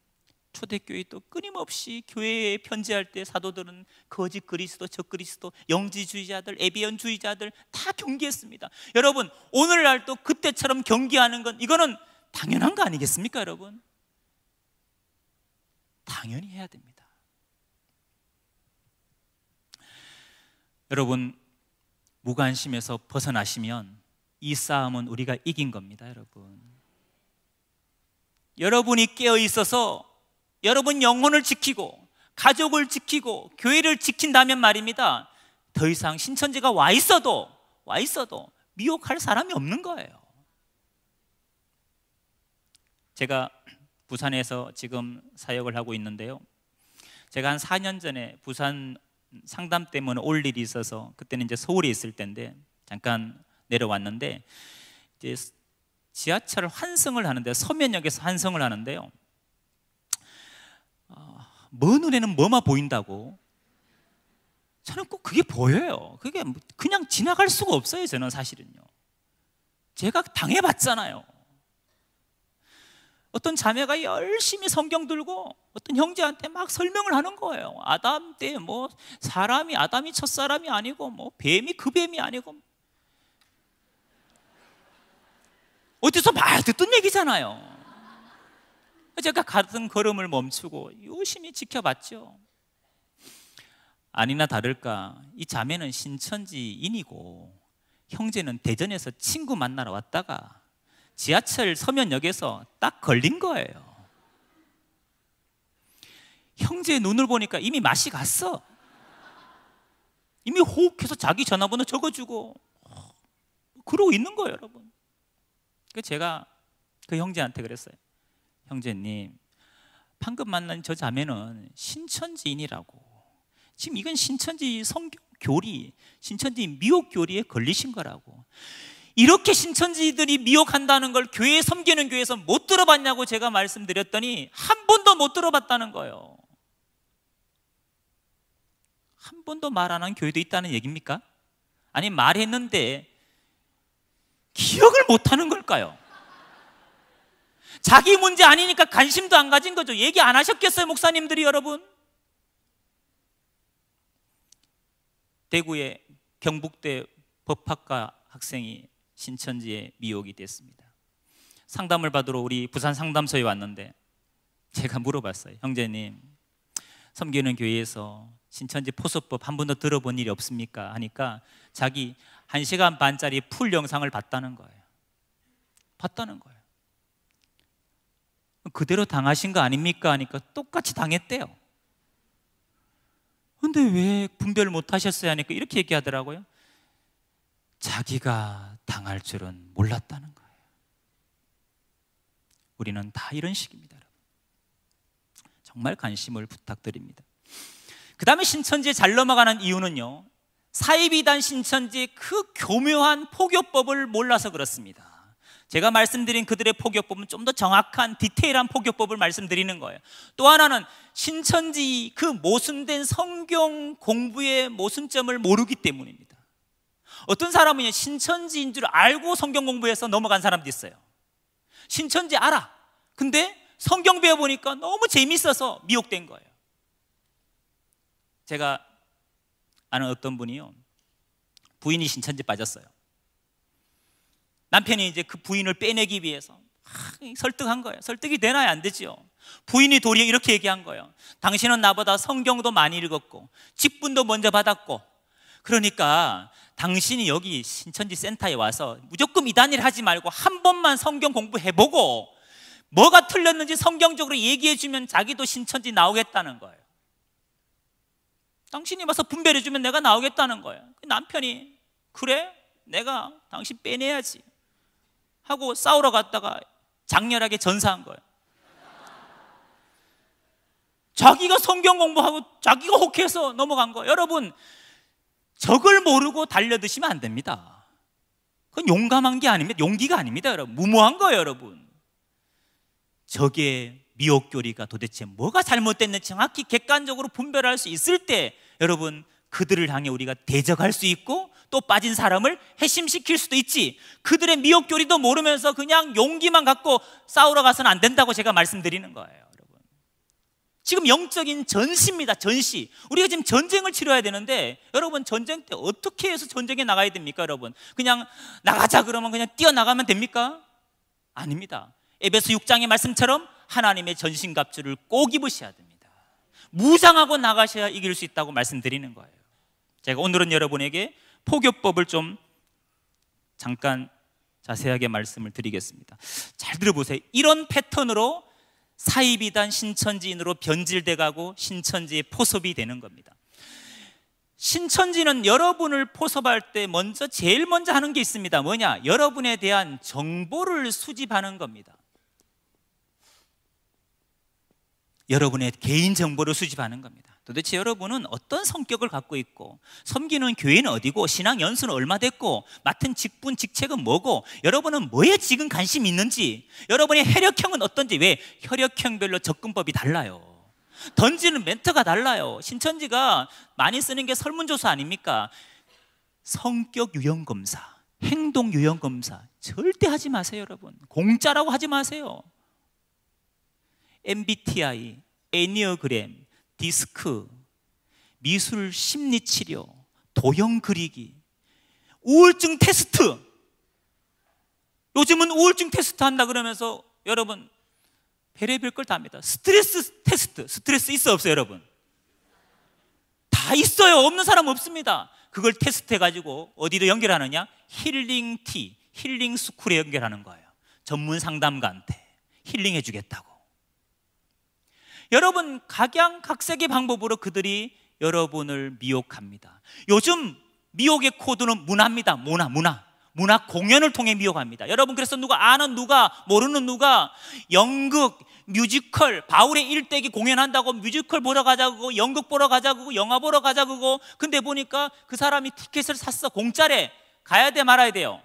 초대교회 또 끊임없이 교회에 편지할 때 사도들은 거짓 그리스도, 적 그리스도, 영지주의자들, 에비언주의자들 다 경계했습니다. 여러분 오늘날 또 그때처럼 경계하는 건 이거는 당연한 거 아니겠습니까, 여러분? 당연히 해야 됩니다. 여러분 무관심에서 벗어나시면 이 싸움은 우리가 이긴 겁니다, 여러분. 여러분이 깨어 있어서 여러분 영혼을 지키고 가족을 지키고 교회를 지킨다면 말입니다. 더 이상 신천지가 와 있어도 와 있어도 미혹할 사람이 없는 거예요. 제가 부산에서 지금 사역을 하고 있는데요. 제가 한 4년 전에 부산 상담 때문에 올 일이 있어서 그때는 이제 서울에 있을 때인데 잠깐 내려왔는데 이제 지하철 환승을 하는데 서면역에서 환승을 하는데요. 어, 먼 눈에는 뭐만 보인다고 저는 꼭 그게 보여요. 그게 뭐 그냥 지나갈 수가 없어요. 저는 사실은요. 제가 당해봤잖아요. 어떤 자매가 열심히 성경 들고 어떤 형제한테 막 설명을 하는 거예요. 아담 때 뭐 사람이 아담이 첫 사람이 아니고 뭐 뱀이 그 뱀이 아니고 어디서 말 듣던 얘기잖아요. 제가 가던 걸음을 멈추고 유심히 지켜봤죠. 아니나 다를까 이 자매는 신천지인이고 형제는 대전에서 친구 만나러 왔다가 지하철 서면역에서 딱 걸린 거예요. 형제의 눈을 보니까 이미 맛이 갔어. 이미 호흡해서 자기 전화번호 적어주고 그러고 있는 거예요, 여러분. 그 제가 그 형제한테 그랬어요. 형제님, 방금 만난 저 자매는 신천지인이라고. 지금 이건 신천지 성경 교리, 신천지 미혹 교리에 걸리신 거라고. 이렇게 신천지들이 미혹한다는 걸 교회 섬기는 교회에서 못 들어봤냐고 제가 말씀드렸더니 한 번도 못 들어봤다는 거예요. 한 번도 말 안 한 교회도 있다는 얘기입니까? 아니 말했는데 기억을 못 하는 걸까요? 자기 문제 아니니까 관심도 안 가진 거죠. 얘기 안 하셨겠어요, 목사님들이 여러분? 대구의 경북대 법학과 학생이 신천지에 미혹이 됐습니다. 상담을 받으러 우리 부산 상담소에 왔는데 제가 물어봤어요. 형제님, 섬기는 교회에서 신천지 포수법 한 번도 들어본 일이 없습니까? 하니까 자기 한 시간 반짜리 풀 영상을 봤다는 거예요. 봤다는 거예요. 그대로 당하신 거 아닙니까? 하니까 똑같이 당했대요. 근데 왜 분별을 못 하셨어요? 하니까 이렇게 얘기하더라고요. 자기가 당할 줄은 몰랐다는 거예요. 우리는 다 이런 식입니다. 정말 관심을 부탁드립니다. 그 다음에 신천지에 잘 넘어가는 이유는요, 사이비단 신천지의 그 교묘한 포교법을 몰라서 그렇습니다. 제가 말씀드린 그들의 포교법은 좀 더 정확한 디테일한 포교법을 말씀드리는 거예요. 또 하나는 신천지 그 모순된 성경 공부의 모순점을 모르기 때문입니다. 어떤 사람은 신천지인 줄 알고 성경 공부해서 넘어간 사람도 있어요. 신천지 알아. 근데 성경 배워보니까 너무 재밌어서 미혹된 거예요. 제가 아는 어떤 분이요. 부인이 신천지 빠졌어요. 남편이 이제 그 부인을 빼내기 위해서 설득한 거예요. 설득이 되나요? 안 되지요. 부인이 도리어 이렇게 얘기한 거예요. 당신은 나보다 성경도 많이 읽었고, 직분도 먼저 받았고, 그러니까 당신이 여기 신천지 센터에 와서 무조건 이단일 하지 말고 한 번만 성경 공부해보고, 뭐가 틀렸는지 성경적으로 얘기해주면 자기도 신천지 나오겠다는 거예요. 당신이 와서 분별해주면 내가 나오겠다는 거예요. 그 남편이, 그래? 내가 당신 빼내야지. 하고 싸우러 갔다가 장렬하게 전사한 거예요. 자기가 성경 공부하고 자기가 혹해서 넘어간 거예요. 여러분, 적을 모르고 달려드시면 안 됩니다. 그건 용감한 게 아닙니다. 용기가 아닙니다, 여러분. 무모한 거예요, 여러분. 적의 미혹교리가 도대체 뭐가 잘못됐는지 정확히 객관적으로 분별할 수 있을 때 여러분 그들을 향해 우리가 대적할 수 있고 또 빠진 사람을 해심시킬 수도 있지. 그들의 미혹교리도 모르면서 그냥 용기만 갖고 싸우러 가서는 안 된다고 제가 말씀드리는 거예요, 여러분. 지금 영적인 전시입니다, 전시. 우리가 지금 전쟁을 치러야 되는데 여러분 전쟁 때 어떻게 해서 전쟁에 나가야 됩니까, 여러분? 그냥 나가자 그러면 그냥 뛰어나가면 됩니까? 아닙니다. 에베소 6장의 말씀처럼 하나님의 전신갑주를 꼭 입으셔야 됩니다. 무장하고 나가셔야 이길 수 있다고 말씀드리는 거예요. 제가 오늘은 여러분에게 포교법을 좀 잠깐 자세하게 말씀을 드리겠습니다. 잘 들어보세요. 이런 패턴으로 사이비단 신천지인으로 변질돼 가고 신천지의 포섭이 되는 겁니다. 신천지는 여러분을 포섭할 때 먼저 제일 먼저 하는 게 있습니다. 뭐냐? 여러분에 대한 정보를 수집하는 겁니다. 여러분의 개인 정보를 수집하는 겁니다. 도대체 여러분은 어떤 성격을 갖고 있고 섬기는 교회는 어디고 신앙 연수는 얼마 됐고 맡은 직분 직책은 뭐고 여러분은 뭐에 지금 관심이 있는지 여러분의 혈액형은 어떤지 왜 혈액형별로 접근법이 달라요. 던지는 멘트가 달라요. 신천지가 많이 쓰는 게 설문조사 아닙니까? 성격 유형 검사, 행동 유형 검사 절대 하지 마세요, 여러분. 공짜라고 하지 마세요. MBTI, Enneagram, DISC, 미술 심리 치료, 도형 그리기, 우울증 테스트. 요즘은 우울증 테스트 한다 그러면서 여러분 별의별 걸 다 합니다. 스트레스 테스트, 스트레스 있어 없어요, 여러분? 다 있어요. 없는 사람 없습니다. 그걸 테스트 해 가지고 어디로 연결하느냐? 힐링 티, 힐링 스쿨에 연결하는 거예요. 전문 상담가한테 힐링해 주겠다고. 여러분 각양각색의 방법으로 그들이 여러분을 미혹합니다. 요즘 미혹의 코드는 문화입니다. 문화, 문화. 문화 공연을 통해 미혹합니다. 여러분 그래서 누가 아는 누가 모르는 누가 연극, 뮤지컬, 바울의 일대기 공연한다고 뮤지컬 보러 가자고 연극 보러 가자고 영화 보러 가자고 근데 보니까 그 사람이 티켓을 샀어 공짜래 가야 돼 말아야 돼요.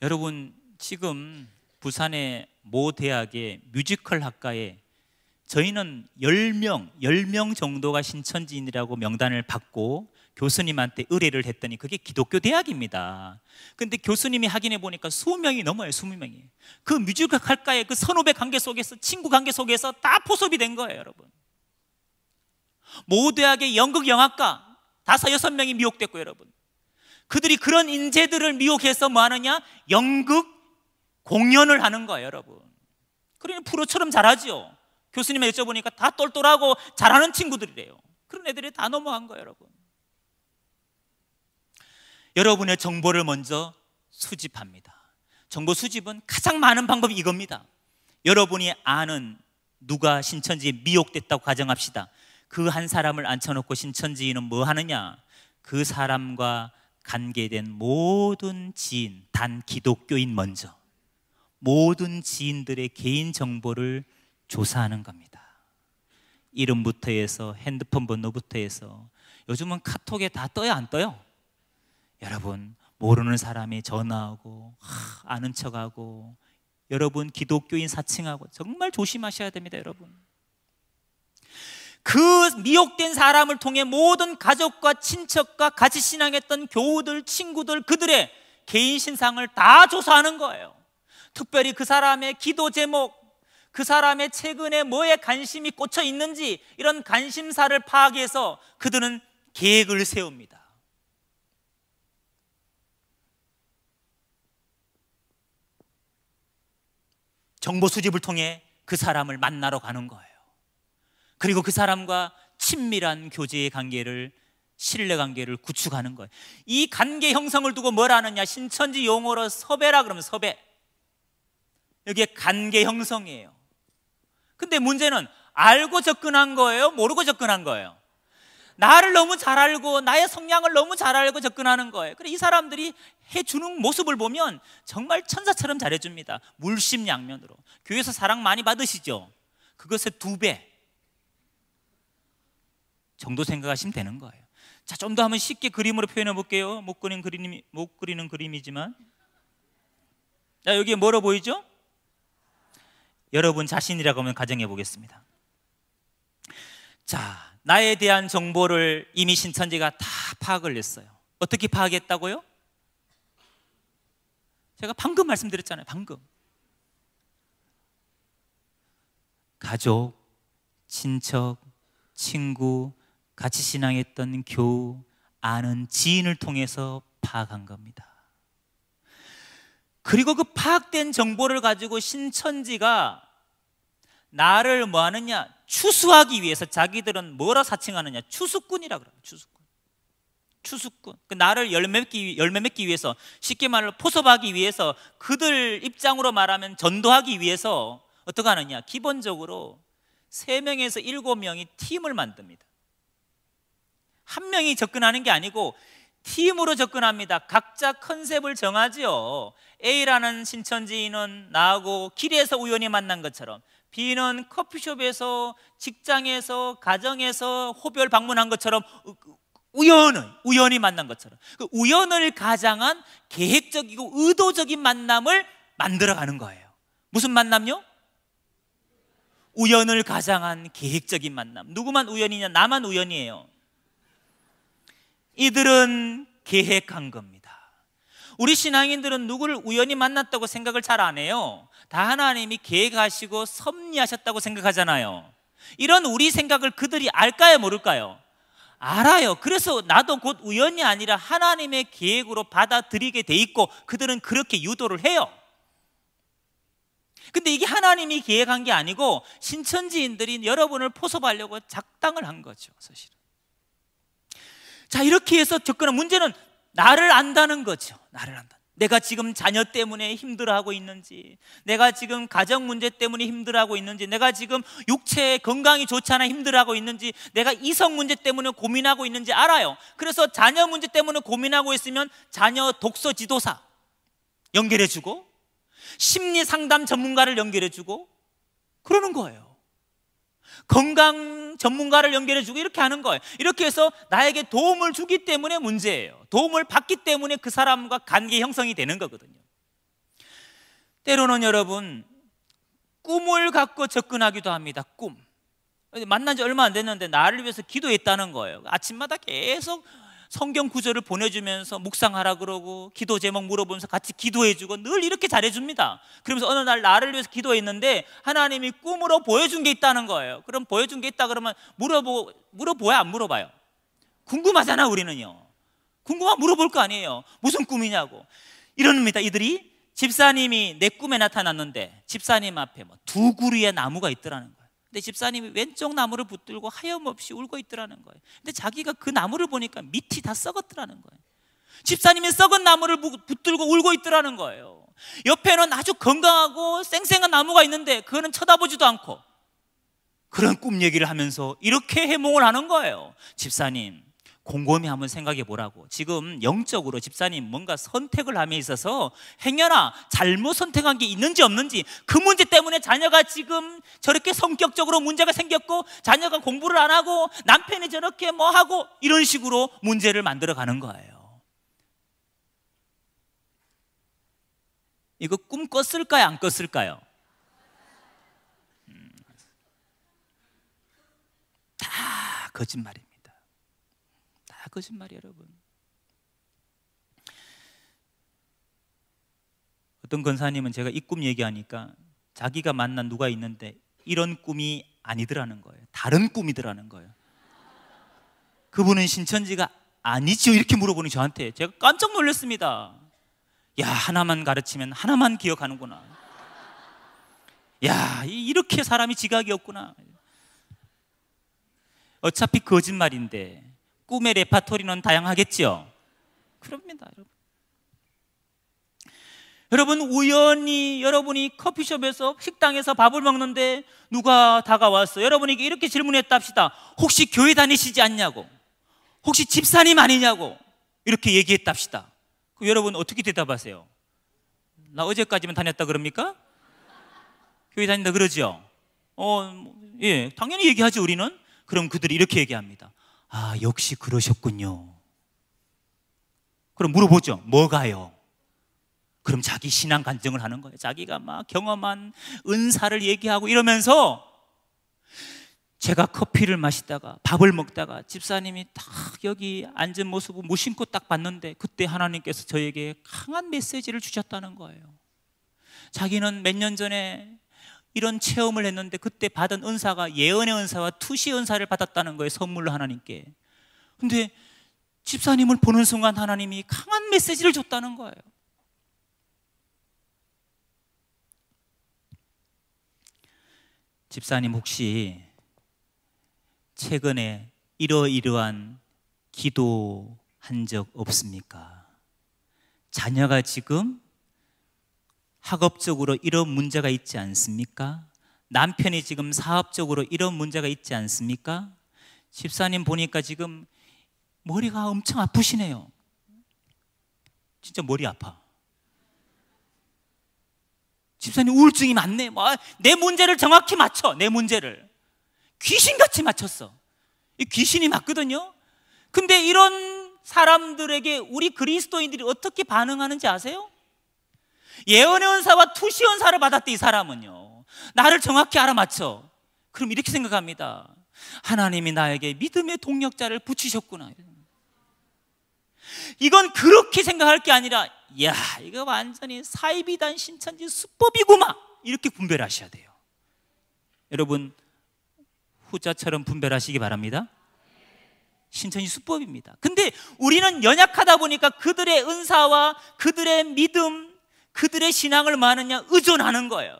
여러분 지금 부산에 모 대학의 뮤지컬 학과에 저희는 10명, 10명 정도가 신천지인이라고 명단을 받고 교수님한테 의뢰를 했더니 그게 기독교 대학입니다. 근데 교수님이 확인해 보니까 20명이 넘어요, 20명이. 그 뮤지컬 학과의 그 선후배 관계 속에서, 친구 관계 속에서 다 포섭이 된 거예요, 여러분. 모 대학의 연극 영화과 다섯, 여섯 명이 미혹됐고, 여러분. 그들이 그런 인재들을 미혹해서 뭐 하느냐? 연극 공연을 하는 거예요, 여러분. 그러니 프로처럼 잘하죠. 교수님에 여쭤보니까 다 똘똘하고 잘하는 친구들이래요. 그런 애들이 다 넘어간 거예요, 여러분. 여러분의 정보를 먼저 수집합니다. 정보 수집은 가장 많은 방법이 이겁니다. 여러분이 아는 누가 신천지에 미혹됐다고 가정합시다. 그 한 사람을 앉혀놓고 신천지인은 뭐 하느냐? 그 사람과 관계된 모든 지인, 단 기독교인 먼저 모든 지인들의 개인 정보를 조사하는 겁니다. 이름부터 해서 핸드폰 번호부터 해서 요즘은 카톡에 다 떠요 안 떠요? 여러분 모르는 사람이 전화하고 하, 아는 척하고 여러분 기독교인 사칭하고 정말 조심하셔야 됩니다 여러분 그 미혹된 사람을 통해 모든 가족과 친척과 같이 신앙했던 교우들, 친구들, 그들의 개인 신상을 다 조사하는 거예요. 특별히 그 사람의 기도 제목, 그 사람의 최근에 뭐에 관심이 꽂혀 있는지 이런 관심사를 파악해서 그들은 계획을 세웁니다. 정보 수집을 통해 그 사람을 만나러 가는 거예요. 그리고 그 사람과 친밀한 교제의 관계를 신뢰 관계를 구축하는 거예요. 이 관계 형성을 두고 뭘 하느냐? 신천지 용어로 섭외라 그러면 섭외. 여기에 관계 형성이에요. 근데 문제는 알고 접근한 거예요? 모르고 접근한 거예요? 나를 너무 잘 알고 나의 성향을 너무 잘 알고 접근하는 거예요. 그래 이 사람들이 해주는 모습을 보면 정말 천사처럼 잘해줍니다. 물심양면으로. 교회에서 사랑 많이 받으시죠? 그것의 두 배. 정도 생각하시면 되는 거예요. 자, 좀 더 한번 쉽게 그림으로 표현해 볼게요. 못 그리는 그림이 못 그리는 그림이지만. 자, 여기에 뭐로 보이죠? 여러분 자신이라고 하면 가정해 보겠습니다. 자, 나에 대한 정보를 이미 신천지가 다 파악을 했어요. 어떻게 파악했다고요? 제가 방금 말씀드렸잖아요. 방금. 가족, 친척, 친구, 같이 신앙했던 교우, 아는 지인을 통해서 파악한 겁니다. 그리고 그 파악된 정보를 가지고 신천지가 나를 뭐 하느냐? 추수하기 위해서 자기들은 뭐라 사칭하느냐? 추수꾼이라 그래요. 추수꾼. 추수꾼. 그 나를 열매 맺기, 열매 맺기 위해서 쉽게 말로 포섭하기 위해서 그들 입장으로 말하면 전도하기 위해서 어떻게 하느냐? 기본적으로 3명에서 7명이 팀을 만듭니다. 한 명이 접근하는 게 아니고 팀으로 접근합니다. 각자 컨셉을 정하지요. A라는 신천지인은 나하고 길에서 우연히 만난 것처럼 B는 커피숍에서 직장에서 가정에서 호별 방문한 것처럼 우연을 우연히 만난 것처럼 그 우연을 가장한 계획적이고 의도적인 만남을 만들어가는 거예요. 무슨 만남요? 우연을 가장한 계획적인 만남. 누구만 우연이냐? 나만 우연이에요. 이들은 계획한 겁니다. 우리 신앙인들은 누구를 우연히 만났다고 생각을 잘 안 해요. 다 하나님이 계획하시고 섭리하셨다고 생각하잖아요. 이런 우리 생각을 그들이 알까요, 모를까요? 알아요. 그래서 나도 곧 우연이 아니라 하나님의 계획으로 받아들이게 돼 있고 그들은 그렇게 유도를 해요. 근데 이게 하나님이 계획한 게 아니고 신천지인들이 여러분을 포섭하려고 작당을 한 거죠, 사실은. 자, 이렇게 해서 접근한 문제는 나를 안다는 거죠. 나를 안다. 내가 지금 자녀 때문에 힘들어하고 있는지, 내가 지금 가정 문제 때문에 힘들어하고 있는지, 내가 지금 육체 건강이 좋지 않아 힘들어하고 있는지, 내가 이성 문제 때문에 고민하고 있는지 알아요. 그래서 자녀 문제 때문에 고민하고 있으면 자녀 독서 지도사 연결해주고, 심리 상담 전문가를 연결해주고, 그러는 거예요. 건강 전문가를 연결해 주고 이렇게 하는 거예요. 이렇게 해서 나에게 도움을 주기 때문에 문제예요. 도움을 받기 때문에 그 사람과 관계 형성이 되는 거거든요. 때로는 여러분, 꿈을 갖고 접근하기도 합니다. 꿈. 만난 지 얼마 안 됐는데 나를 위해서 기도했다는 거예요. 아침마다 계속 성경 구절을 보내주면서 묵상하라 그러고 기도 제목 물어보면서 같이 기도해주고 늘 이렇게 잘해줍니다. 그러면서 어느 날 나를 위해서 기도했는데 하나님이 꿈으로 보여준 게 있다는 거예요. 그럼 보여준 게 있다 그러면 물어보 물어보야 안 물어봐요. 궁금하잖아 우리는요. 궁금하면 물어볼 거 아니에요. 무슨 꿈이냐고. 이럽니다. 이들이 집사님이 내 꿈에 나타났는데 집사님 앞에 뭐두 구리의 나무가 있더라는 거예요. 근데 집사님이 왼쪽 나무를 붙들고 하염없이 울고 있더라는 거예요. 근데 자기가 그 나무를 보니까 밑이 다 썩었더라는 거예요. 집사님이 썩은 나무를 붙들고 울고 있더라는 거예요. 옆에는 아주 건강하고 쌩쌩한 나무가 있는데 그거는 쳐다보지도 않고 그런 꿈 얘기를 하면서 이렇게 해몽을 하는 거예요. 집사님, 곰곰이 한번 생각해 보라고. 지금 영적으로 집사님 뭔가 선택을 함에 있어서 행여나 잘못 선택한 게 있는지 없는지 그 문제 때문에 자녀가 지금 저렇게 성격적으로 문제가 생겼고 자녀가 공부를 안 하고 남편이 저렇게 뭐 하고 이런 식으로 문제를 만들어 가는 거예요. 이거 꿈 꿨을까요? 안 꿨을까요? 음. 다 거짓말이에요. 거짓말이에요, 여러분. 어떤 권사님은 제가 이 꿈 얘기하니까 자기가 만난 누가 있는데 이런 꿈이 아니더라는 거예요. 다른 꿈이더라는 거예요. 그분은 신천지가 아니지요? 이렇게 물어보는 저한테 제가 깜짝 놀랐습니다. 야, 하나만 가르치면 하나만 기억하는구나. 야, 이렇게 사람이 지각이 없구나. 어차피 거짓말인데 꿈의 레파토리는 다양하겠죠? 그럽니다, 여러분. 여러분 우연히 여러분이 커피숍에서 식당에서 밥을 먹는데 누가 다가왔어. 여러분에게 이렇게 질문했다 합시다. 혹시 교회 다니시지 않냐고. 혹시 집사님 아니냐고. 이렇게 얘기했다 합시다. 그 여러분 어떻게 대답하세요? 나 어제까지만 다녔다 그럽니까? 교회 다닌다 그러죠? 어, 예, 당연히 얘기하지 우리는. 그럼 그들이 이렇게 얘기합니다. 아, 역시 그러셨군요. 그럼 물어보죠. 뭐가요? 그럼 자기 신앙 간증을 하는 거예요. 자기가 막 경험한 은사를 얘기하고 이러면서 제가 커피를 마시다가 밥을 먹다가 집사님이 딱 여기 앉은 모습을 무심코 딱 봤는데 그때 하나님께서 저에게 강한 메시지를 주셨다는 거예요. 자기는 몇 년 전에 이런 체험을 했는데 그때 받은 은사가 예언의 은사와 투시 은사를 받았다는 거예요. 선물로 하나님께. 근데 집사님을 보는 순간 하나님이 강한 메시지를 줬다는 거예요. 집사님 혹시 최근에 이러이러한 기도한 적 없습니까? 자녀가 지금 학업적으로 이런 문제가 있지 않습니까? 남편이 지금 사업적으로 이런 문제가 있지 않습니까? 집사님 보니까 지금 머리가 엄청 아프시네요. 진짜 머리 아파. 집사님 우울증이 많네. 뭐, 내 문제를 정확히 맞춰. 내 문제를. 귀신같이 맞췄어. 이 귀신이 맞거든요. 근데 이런 사람들에게 우리 그리스도인들이 어떻게 반응하는지 아세요? 예언의 은사와 투시 은사를 받았대 이 사람은요. 나를 정확히 알아맞혀. 그럼 이렇게 생각합니다. 하나님이 나에게 믿음의 동력자를 붙이셨구나. 이건 그렇게 생각할 게 아니라 야 이거 완전히 사이비단 신천지 수법이구만 이렇게 분별하셔야 돼요. 여러분 후자처럼 분별하시기 바랍니다. 신천지 수법입니다. 근데 우리는 연약하다 보니까 그들의 은사와 그들의 믿음 그들의 신앙을 많으냐 의존하는 거예요.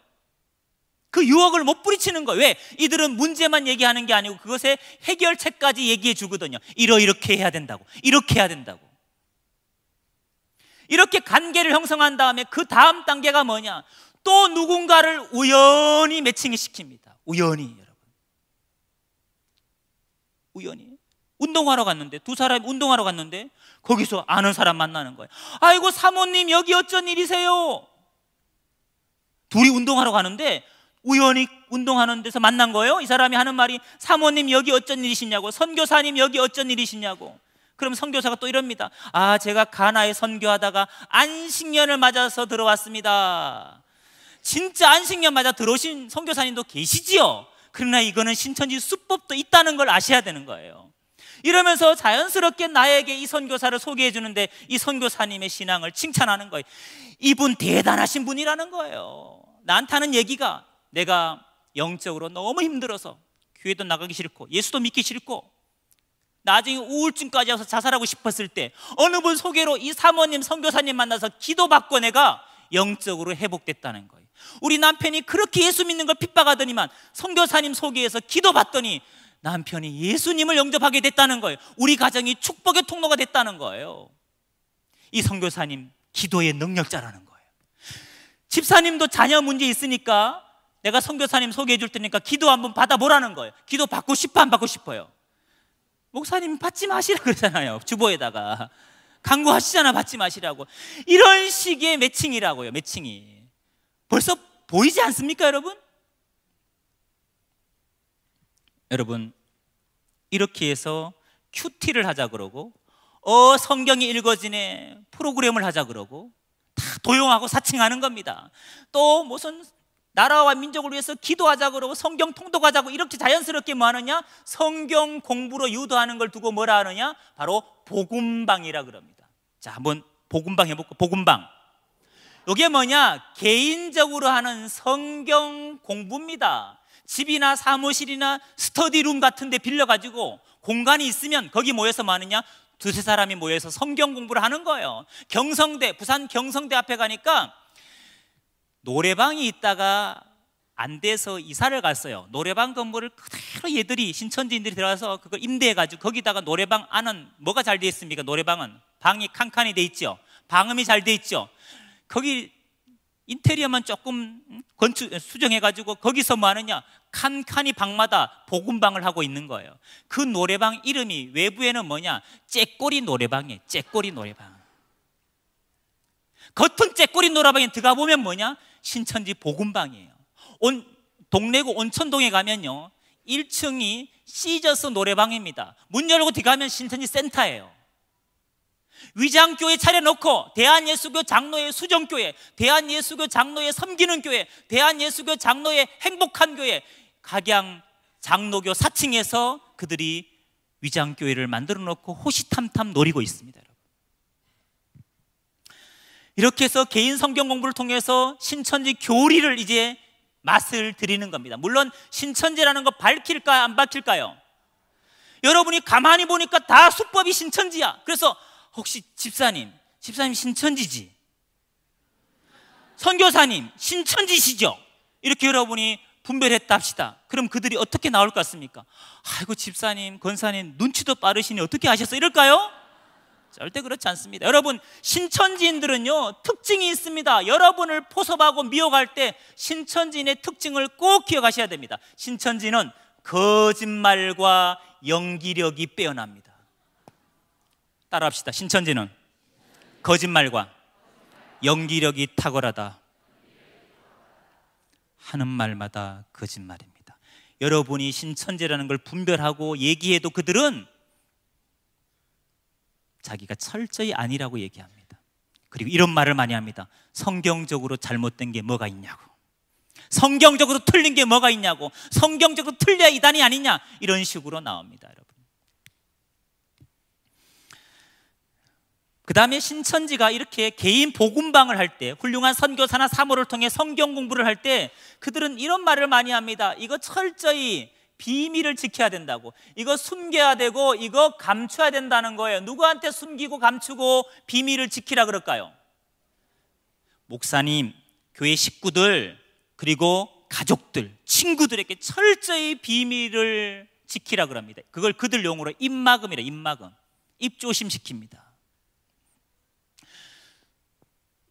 그 유혹을 못 부리치는 거예요. 왜? 이들은 문제만 얘기하는 게 아니고 그것의 해결책까지 얘기해 주거든요. 이러 이렇게 해야 된다고. 이렇게 해야 된다고. 이렇게 관계를 형성한 다음에 그 다음 단계가 뭐냐? 또 누군가를 우연히 매칭이 시킵니다. 우연히 여러분. 우연히. 운동하러 갔는데 두 사람이 운동하러 갔는데 거기서 아는 사람 만나는 거예요. 아이고 사모님 여기 어쩐 일이세요? 둘이 운동하러 가는데 우연히 운동하는 데서 만난 거예요. 이 사람이 하는 말이 사모님 여기 어쩐 일이시냐고 선교사님 여기 어쩐 일이시냐고. 그럼 선교사가 또 이럽니다. 아 제가 가나에 선교하다가 안식년을 맞아서 들어왔습니다. 진짜 안식년 맞아 들어오신 선교사님도 계시지요. 그러나 이거는 신천지 수법도 있다는 걸 아셔야 되는 거예요. 이러면서 자연스럽게 나에게 이 선교사를 소개해 주는데 이 선교사님의 신앙을 칭찬하는 거예요. 이분 대단하신 분이라는 거예요. 나한테 하는 얘기가 내가 영적으로 너무 힘들어서 교회도 나가기 싫고 예수도 믿기 싫고 나중에 우울증까지 와서 자살하고 싶었을 때 어느 분 소개로 이 사모님 선교사님 만나서 기도받고 내가 영적으로 회복됐다는 거예요. 우리 남편이 그렇게 예수 믿는 걸 핍박하더니만 선교사님 소개해서 기도받더니 남편이 예수님을 영접하게 됐다는 거예요. 우리 가정이 축복의 통로가 됐다는 거예요. 이 선교사님 기도의 능력자라는 거예요. 집사님도 자녀 문제 있으니까 내가 선교사님 소개해 줄 테니까 기도 한번 받아보라는 거예요. 기도 받고 싶어 안 받고 싶어요? 목사님 받지 마시라 그러잖아요. 주보에다가 강구하시잖아 받지 마시라고. 이런 식의 매칭이라고요. 매칭이. 벌써 보이지 않습니까, 여러분? 여러분 이렇게 해서 큐티를 하자 그러고 어 성경이 읽어지네 프로그램을 하자 그러고 다 도용하고 사칭하는 겁니다. 또 무슨 나라와 민족을 위해서 기도하자 그러고 성경 통독하자고 이렇게 자연스럽게 뭐 하느냐? 성경 공부로 유도하는 걸 두고 뭐라 하느냐? 바로 복음방이라 그럽니다. 자, 한번 복음방 해볼까? 복음방. 이게 뭐냐? 개인적으로 하는 성경 공부입니다. 집이나 사무실이나 스터디룸 같은 데 빌려가지고 공간이 있으면 거기 모여서 뭐 하느냐? 두세 사람이 모여서 성경 공부를 하는 거예요. 경성대, 부산 경성대 앞에 가니까 노래방이 있다가 안 돼서 이사를 갔어요. 노래방 건물을 그대로 얘들이 신천지인들이 들어가서 그걸 임대해가지고 거기다가 노래방 안은 뭐가 잘 돼 있습니까? 노래방은 방이 칸칸이 돼 있죠. 방음이 잘 돼 있죠. 거기 인테리어만 조금 건축 수정해 가지고 거기서 뭐 하느냐 칸칸이 방마다 복음방을 하고 있는 거예요. 그 노래방 이름이 외부에는 뭐냐 째꼬리 노래방이에요. 째꼬리 노래방. 겉은 째꼬리 노래방에 들어가 보면 뭐냐 신천지 복음방이에요. 온, 동래구 온천동에 가면요. 1층이 시저스 노래방입니다. 문 열고 들어가면 신천지 센터예요. 위장교회 차려놓고 대한예수교 장로의 수정교회, 대한예수교 장로의 섬기는 교회, 대한예수교 장로의 행복한 교회, 각양 장로교 사층에서 그들이 위장교회를 만들어 놓고 호시탐탐 노리고 있습니다. 이렇게 해서 개인 성경 공부를 통해서 신천지 교리를 이제 맛을 드리는 겁니다. 물론 신천지라는 거 밝힐까요? 안 밝힐까요? 여러분이 가만히 보니까 다 수법이 신천지야. 그래서 혹시 집사님, 집사님 신천지지? 선교사님, 신천지시죠? 이렇게 여러분이 분별했다 합시다. 그럼 그들이 어떻게 나올 것 같습니까? 아이고, 집사님, 권사님, 눈치도 빠르시니 어떻게 하셨어? 이럴까요? 절대 그렇지 않습니다. 여러분, 신천지인들은요, 특징이 있습니다. 여러분을 포섭하고 미혹할 때 신천지인의 특징을 꼭 기억하셔야 됩니다. 신천지는 거짓말과 연기력이 빼어납니다. 따라합시다. 신천지는 거짓말과 연기력이 탁월하다. 하는 말마다 거짓말입니다. 여러분이 신천지라는 걸 분별하고 얘기해도 그들은 자기가 철저히 아니라고 얘기합니다. 그리고 이런 말을 많이 합니다. 성경적으로 잘못된 게 뭐가 있냐고. 성경적으로 틀린 게 뭐가 있냐고. 성경적으로 틀려야 이단이 아니냐. 이런 식으로 나옵니다, 여러분. 그 다음에 신천지가 이렇게 개인 복음방을 할 때, 훌륭한 선교사나 사모를 통해 성경 공부를 할 때, 그들은 이런 말을 많이 합니다. 이거 철저히 비밀을 지켜야 된다고. 이거 숨겨야 되고 이거 감춰야 된다는 거예요. 누구한테 숨기고 감추고 비밀을 지키라 그럴까요? 목사님, 교회 식구들, 그리고 가족들, 친구들에게 철저히 비밀을 지키라 그럽니다. 그걸 그들 용어로 입막음이라 입막음. 입조심 시킵니다.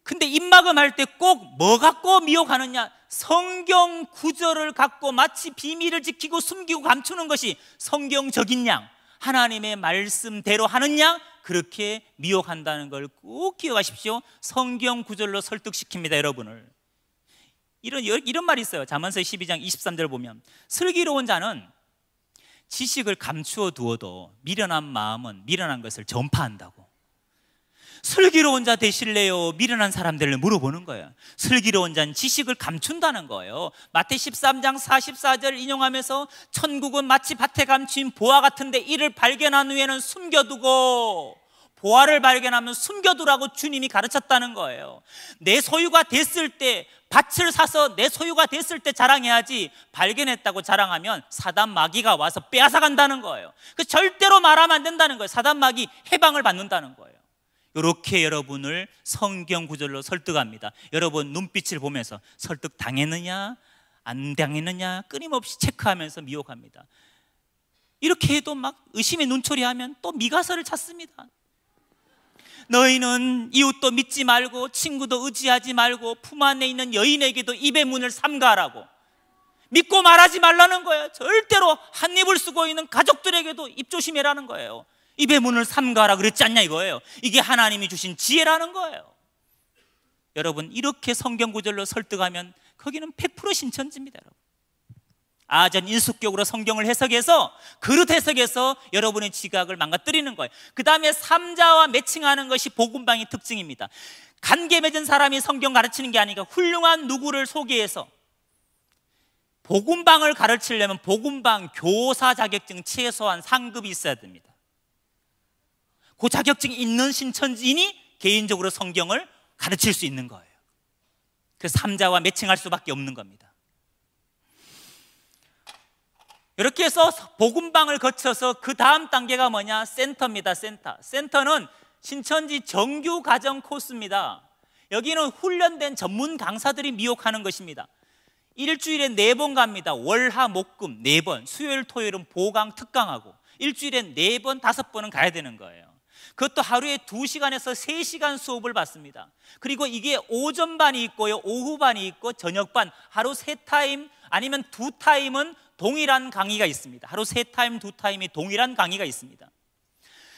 근데 입막음 할 때 꼭 뭐 갖고 미혹하느냐? 성경 구절을 갖고 마치 비밀을 지키고 숨기고 감추는 것이 성경적인 양, 하나님의 말씀대로 하는 양, 그렇게 미혹한다는 걸 꼭 기억하십시오. 성경 구절로 설득시킵니다, 여러분을. 이런, 이런 말이 있어요. 자문서 12장 23절 보면. 슬기로운 자는 지식을 감추어 두어도 미련한 마음은 미련한 것을 전파한다고. 슬기로운 자 되실래요? 미련한 사람들을 물어보는 거예요. 슬기로운 자는 지식을 감춘다는 거예요. 마태 13장 44절 인용하면서 천국은 마치 밭에 감춘 보화 같은데 이를 발견한 후에는 숨겨두고 보화를 발견하면 숨겨두라고 주님이 가르쳤다는 거예요. 내 소유가 됐을 때 밭을 사서 내 소유가 됐을 때 자랑해야지 발견했다고 자랑하면 사단 마귀가 와서 빼앗아 간다는 거예요. 그 절대로 말하면 안 된다는 거예요. 사단 마귀 해방을 받는다는 거예요. 이렇게 여러분을 성경 구절로 설득합니다. 여러분 눈빛을 보면서 설득 당했느냐 안 당했느냐 끊임없이 체크하면서 미혹합니다. 이렇게 해도 막 의심의 눈초리하면 또 미가서를 찾습니다. 너희는 이웃도 믿지 말고 친구도 의지하지 말고 품 안에 있는 여인에게도 입의 문을 삼가라고 믿고 말하지 말라는 거예요. 절대로 한 입을 쓰고 있는 가족들에게도 입 조심해라는 거예요. 입의 문을 삼가라 그랬지 않냐 이거예요. 이게 하나님이 주신 지혜라는 거예요. 여러분 이렇게 성경 구절로 설득하면 거기는 100% 신천지입니다, 여러분. 아전 인숙격으로 성경을 해석해서 그릇 해석해서 여러분의 지각을 망가뜨리는 거예요. 그 다음에 삼자와 매칭하는 것이 복음방의 특징입니다. 관계 맺은 사람이 성경 가르치는 게 아니라 훌륭한 누구를 소개해서 복음방을 가르치려면 복음방 교사 자격증 최소한 상급이 있어야 됩니다. 그 자격증이 있는 신천지인이 개인적으로 성경을 가르칠 수 있는 거예요. 그 삼자와 매칭할 수밖에 없는 겁니다. 이렇게 해서 복음방을 거쳐서 그 다음 단계가 뭐냐? 센터입니다. 센터. 센터는 신천지 정규 과정 코스입니다. 여기는 훈련된 전문 강사들이 미혹하는 것입니다. 일주일에 네 번 갑니다. 월화 목금 네 번. 수요일 토요일은 보강 특강하고 일주일에 네 번, 다섯 번은 가야 되는 거예요. 그것도 하루에 두시간에서세시간 수업을 받습니다. 그리고 이게 오전반이 있고요. 오후반이 있고 저녁반 하루 세 타임 아니면 두 타임은 동일한 강의가 있습니다. 하루 세 타임, 두 타임이 동일한 강의가 있습니다.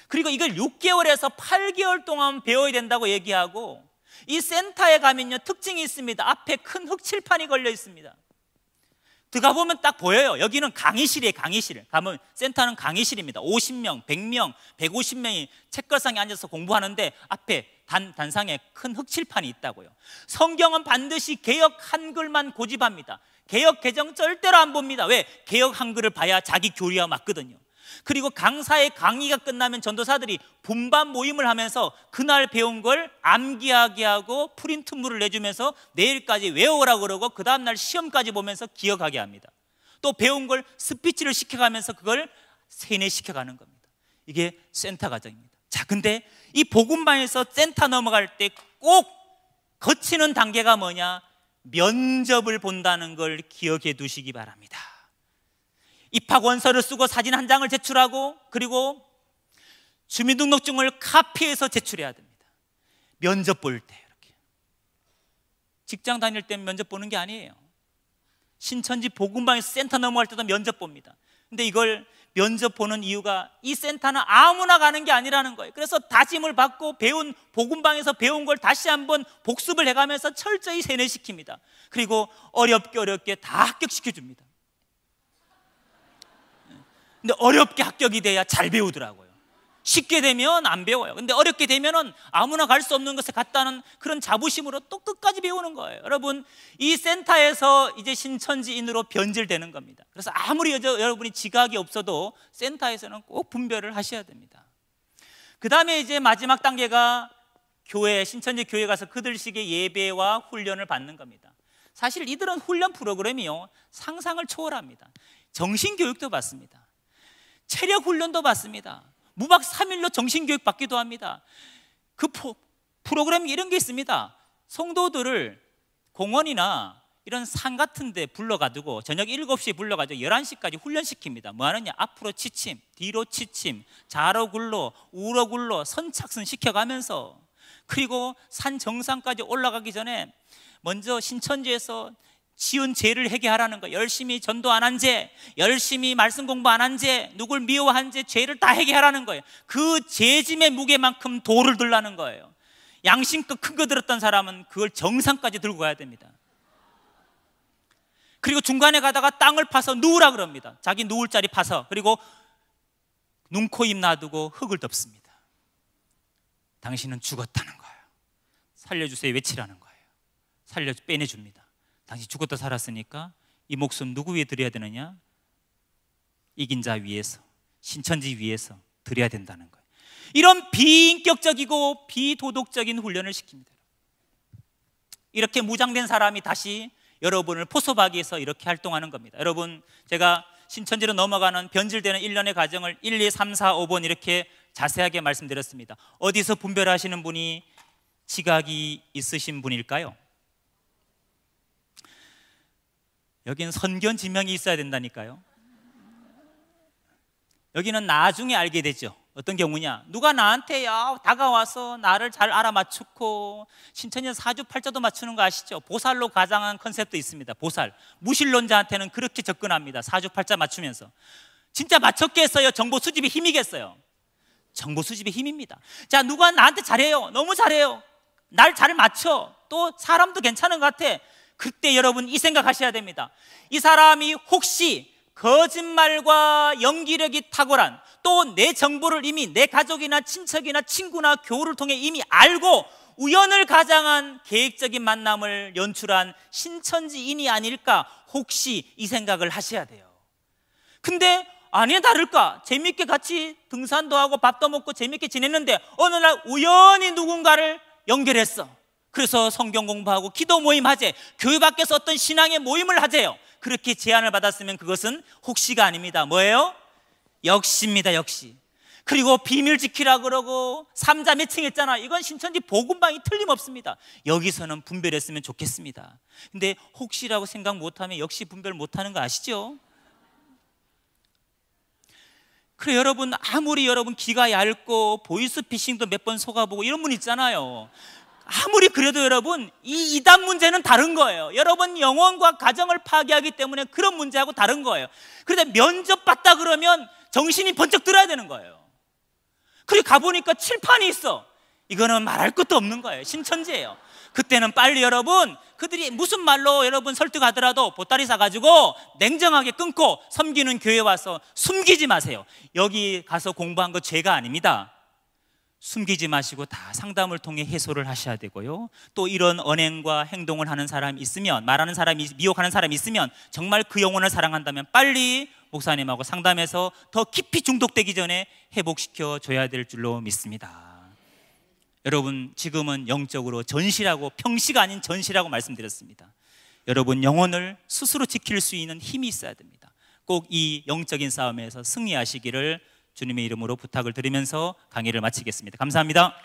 그리고 이걸 6개월에서 8개월 동안 배워야 된다고 얘기하고 이 센터에 가면요 특징이 있습니다. 앞에 큰 흑칠판이 걸려 있습니다. 들어가 보면 딱 보여요. 여기는 강의실이에요, 강의실. 가면 센터는 강의실입니다. 50명, 100명, 150명이 책걸상에 앉아서 공부하는데 앞에 단, 단상에 큰 흑칠판이 있다고요. 성경은 반드시 개혁 한글만 고집합니다. 개혁 개정 절대로 안 봅니다. 왜? 개혁 한글을 봐야 자기 교리와 맞거든요. 그리고 강사의 강의가 끝나면 전도사들이 분반 모임을 하면서 그날 배운 걸 암기하게 하고 프린트물을 내주면서 내일까지 외우라고 그러고 그 다음날 시험까지 보면서 기억하게 합니다. 또 배운 걸 스피치를 시켜가면서 그걸 세뇌시켜가는 겁니다. 이게 센터 과정입니다. 자, 근데 이 복음반에서 센터 넘어갈 때 꼭 거치는 단계가 뭐냐? 면접을 본다는 걸 기억해 두시기 바랍니다. 입학 원서를 쓰고 사진 한 장을 제출하고 그리고 주민등록증을 카피해서 제출해야 됩니다. 면접 볼 때 이렇게. 직장 다닐 때 면접 보는 게 아니에요. 신천지 복음방에서 센터 넘어갈 때도 면접 봅니다. 근데 이걸 면접 보는 이유가 이 센터는 아무나 가는 게 아니라는 거예요. 그래서 다짐을 받고 배운 복음방에서 배운 걸 다시 한번 복습을 해가면서 철저히 세뇌시킵니다. 그리고 어렵게 어렵게 다 합격시켜 줍니다. 근데 어렵게 합격이 돼야 잘 배우더라고요. 쉽게 되면 안 배워요. 근데 어렵게 되면은 아무나 갈 수 없는 것에 갔다는 그런 자부심으로 또 끝까지 배우는 거예요. 여러분, 이 센터에서 이제 신천지인으로 변질되는 겁니다. 그래서 아무리 여러분이 지각이 없어도 센터에서는 꼭 분별을 하셔야 됩니다. 그 다음에 이제 마지막 단계가 교회, 신천지 교회 가서 그들식의 예배와 훈련을 받는 겁니다. 사실 이들은 훈련 프로그램이요. 상상을 초월합니다. 정신교육도 받습니다. 체력 훈련도 받습니다. 무박 3일로 정신교육 받기도 합니다. 그 프로그램 이런 게 있습니다. 성도들을 공원이나 이런 산 같은 데 불러가지고 저녁 7시에 불러가지고 11시까지 훈련시킵니다. 뭐 하느냐? 앞으로 치침, 뒤로 치침, 좌로 굴러, 우로 굴러 선착순 시켜가면서 그리고 산 정상까지 올라가기 전에 먼저 신천지에서 지은 죄를 해결하라는 거. 열심히 전도 안 한 죄, 열심히 말씀 공부 안 한 죄, 누굴 미워한 죄, 죄를 다 해결하라는 거예요. 그 죄짐의 무게만큼 돌을 들라는 거예요. 양심껏 큰 거 들었던 사람은 그걸 정상까지 들고 가야 됩니다. 그리고 중간에 가다가 땅을 파서 누우라 그럽니다. 자기 누울 자리 파서. 그리고 눈, 코, 입 놔두고 흙을 덮습니다. 당신은 죽었다는 거예요. 살려주세요 외치라는 거예요. 살려 빼내줍니다. 당신 죽었다 살았으니까 이 목숨 누구 위에 드려야 되느냐? 이긴 자 위에서 신천지 위에서 드려야 된다는 거예요. 이런 비인격적이고 비도덕적인 훈련을 시킵니다. 이렇게 무장된 사람이 다시 여러분을 포섭하기 위해서 이렇게 활동하는 겁니다. 여러분, 제가 신천지로 넘어가는 변질되는 일련의 과정을 1, 2, 3, 4, 5번 이렇게 자세하게 말씀드렸습니다. 어디서 분별하시는 분이 지각이 있으신 분일까요? 여기는 선견 지명이 있어야 된다니까요. 여기는 나중에 알게 되죠. 어떤 경우냐? 누가 나한테 야 다가와서 나를 잘 알아맞추고 신천년 사주팔자도 맞추는 거 아시죠? 보살로 가장한 컨셉도 있습니다. 보살 무신론자한테는 그렇게 접근합니다. 사주팔자 맞추면서 진짜 맞췄겠어요? 정보 수집이 힘이겠어요? 정보 수집의 힘입니다. 자 누가 나한테 잘해요? 너무 잘해요. 날 잘 맞춰. 또 사람도 괜찮은 것 같아. 그때 여러분 이 생각하셔야 됩니다. 이 사람이 혹시 거짓말과 연기력이 탁월한 또 내 정보를 이미 내 가족이나 친척이나 친구나 교우를 통해 이미 알고 우연을 가장한 계획적인 만남을 연출한 신천지인이 아닐까 혹시 이 생각을 하셔야 돼요. 근데 아니야 다를까 재밌게 같이 등산도 하고 밥도 먹고 재밌게 지냈는데 어느 날 우연히 누군가를 연결했어. 그래서 성경 공부하고 기도 모임 하재 교회 밖에서 어떤 신앙의 모임을 하재요. 그렇게 제안을 받았으면 그것은 혹시가 아닙니다. 뭐예요? 역시입니다, 역시. 그리고 비밀 지키라 그러고 삼자 매칭 했잖아. 이건 신천지 복음방이 틀림없습니다. 여기서는 분별했으면 좋겠습니다. 근데 혹시라고 생각 못하면 역시 분별 못하는 거 아시죠? 그래 여러분 아무리 여러분 귀가 얇고 보이스피싱도 몇 번 속아보고 이런 분 있잖아요. 아무리 그래도 여러분 이 이단 문제는 다른 거예요. 여러분 영혼과 가정을 파괴하기 때문에 그런 문제하고 다른 거예요. 그런데 면접 받다 그러면 정신이 번쩍 들어야 되는 거예요. 그리고 가보니까 칠판이 있어. 이거는 말할 것도 없는 거예요. 신천지예요. 그때는 빨리 여러분 그들이 무슨 말로 여러분 설득하더라도 보따리 사가지고 냉정하게 끊고 섬기는 교회 와서 숨기지 마세요. 여기 가서 공부한 거 죄가 아닙니다. 숨기지 마시고 다 상담을 통해 해소를 하셔야 되고요. 또 이런 언행과 행동을 하는 사람이 있으면 말하는 사람이 미혹하는 사람이 있으면 정말 그 영혼을 사랑한다면 빨리 목사님하고 상담해서 더 깊이 중독되기 전에 회복시켜 줘야 될 줄로 믿습니다. 여러분 지금은 영적으로 전시라고 평시가 아닌 전시라고 말씀드렸습니다. 여러분 영혼을 스스로 지킬 수 있는 힘이 있어야 됩니다. 꼭 이 영적인 싸움에서 승리하시기를 주님의 이름으로 부탁을 드리면서 강의를 마치겠습니다. 감사합니다.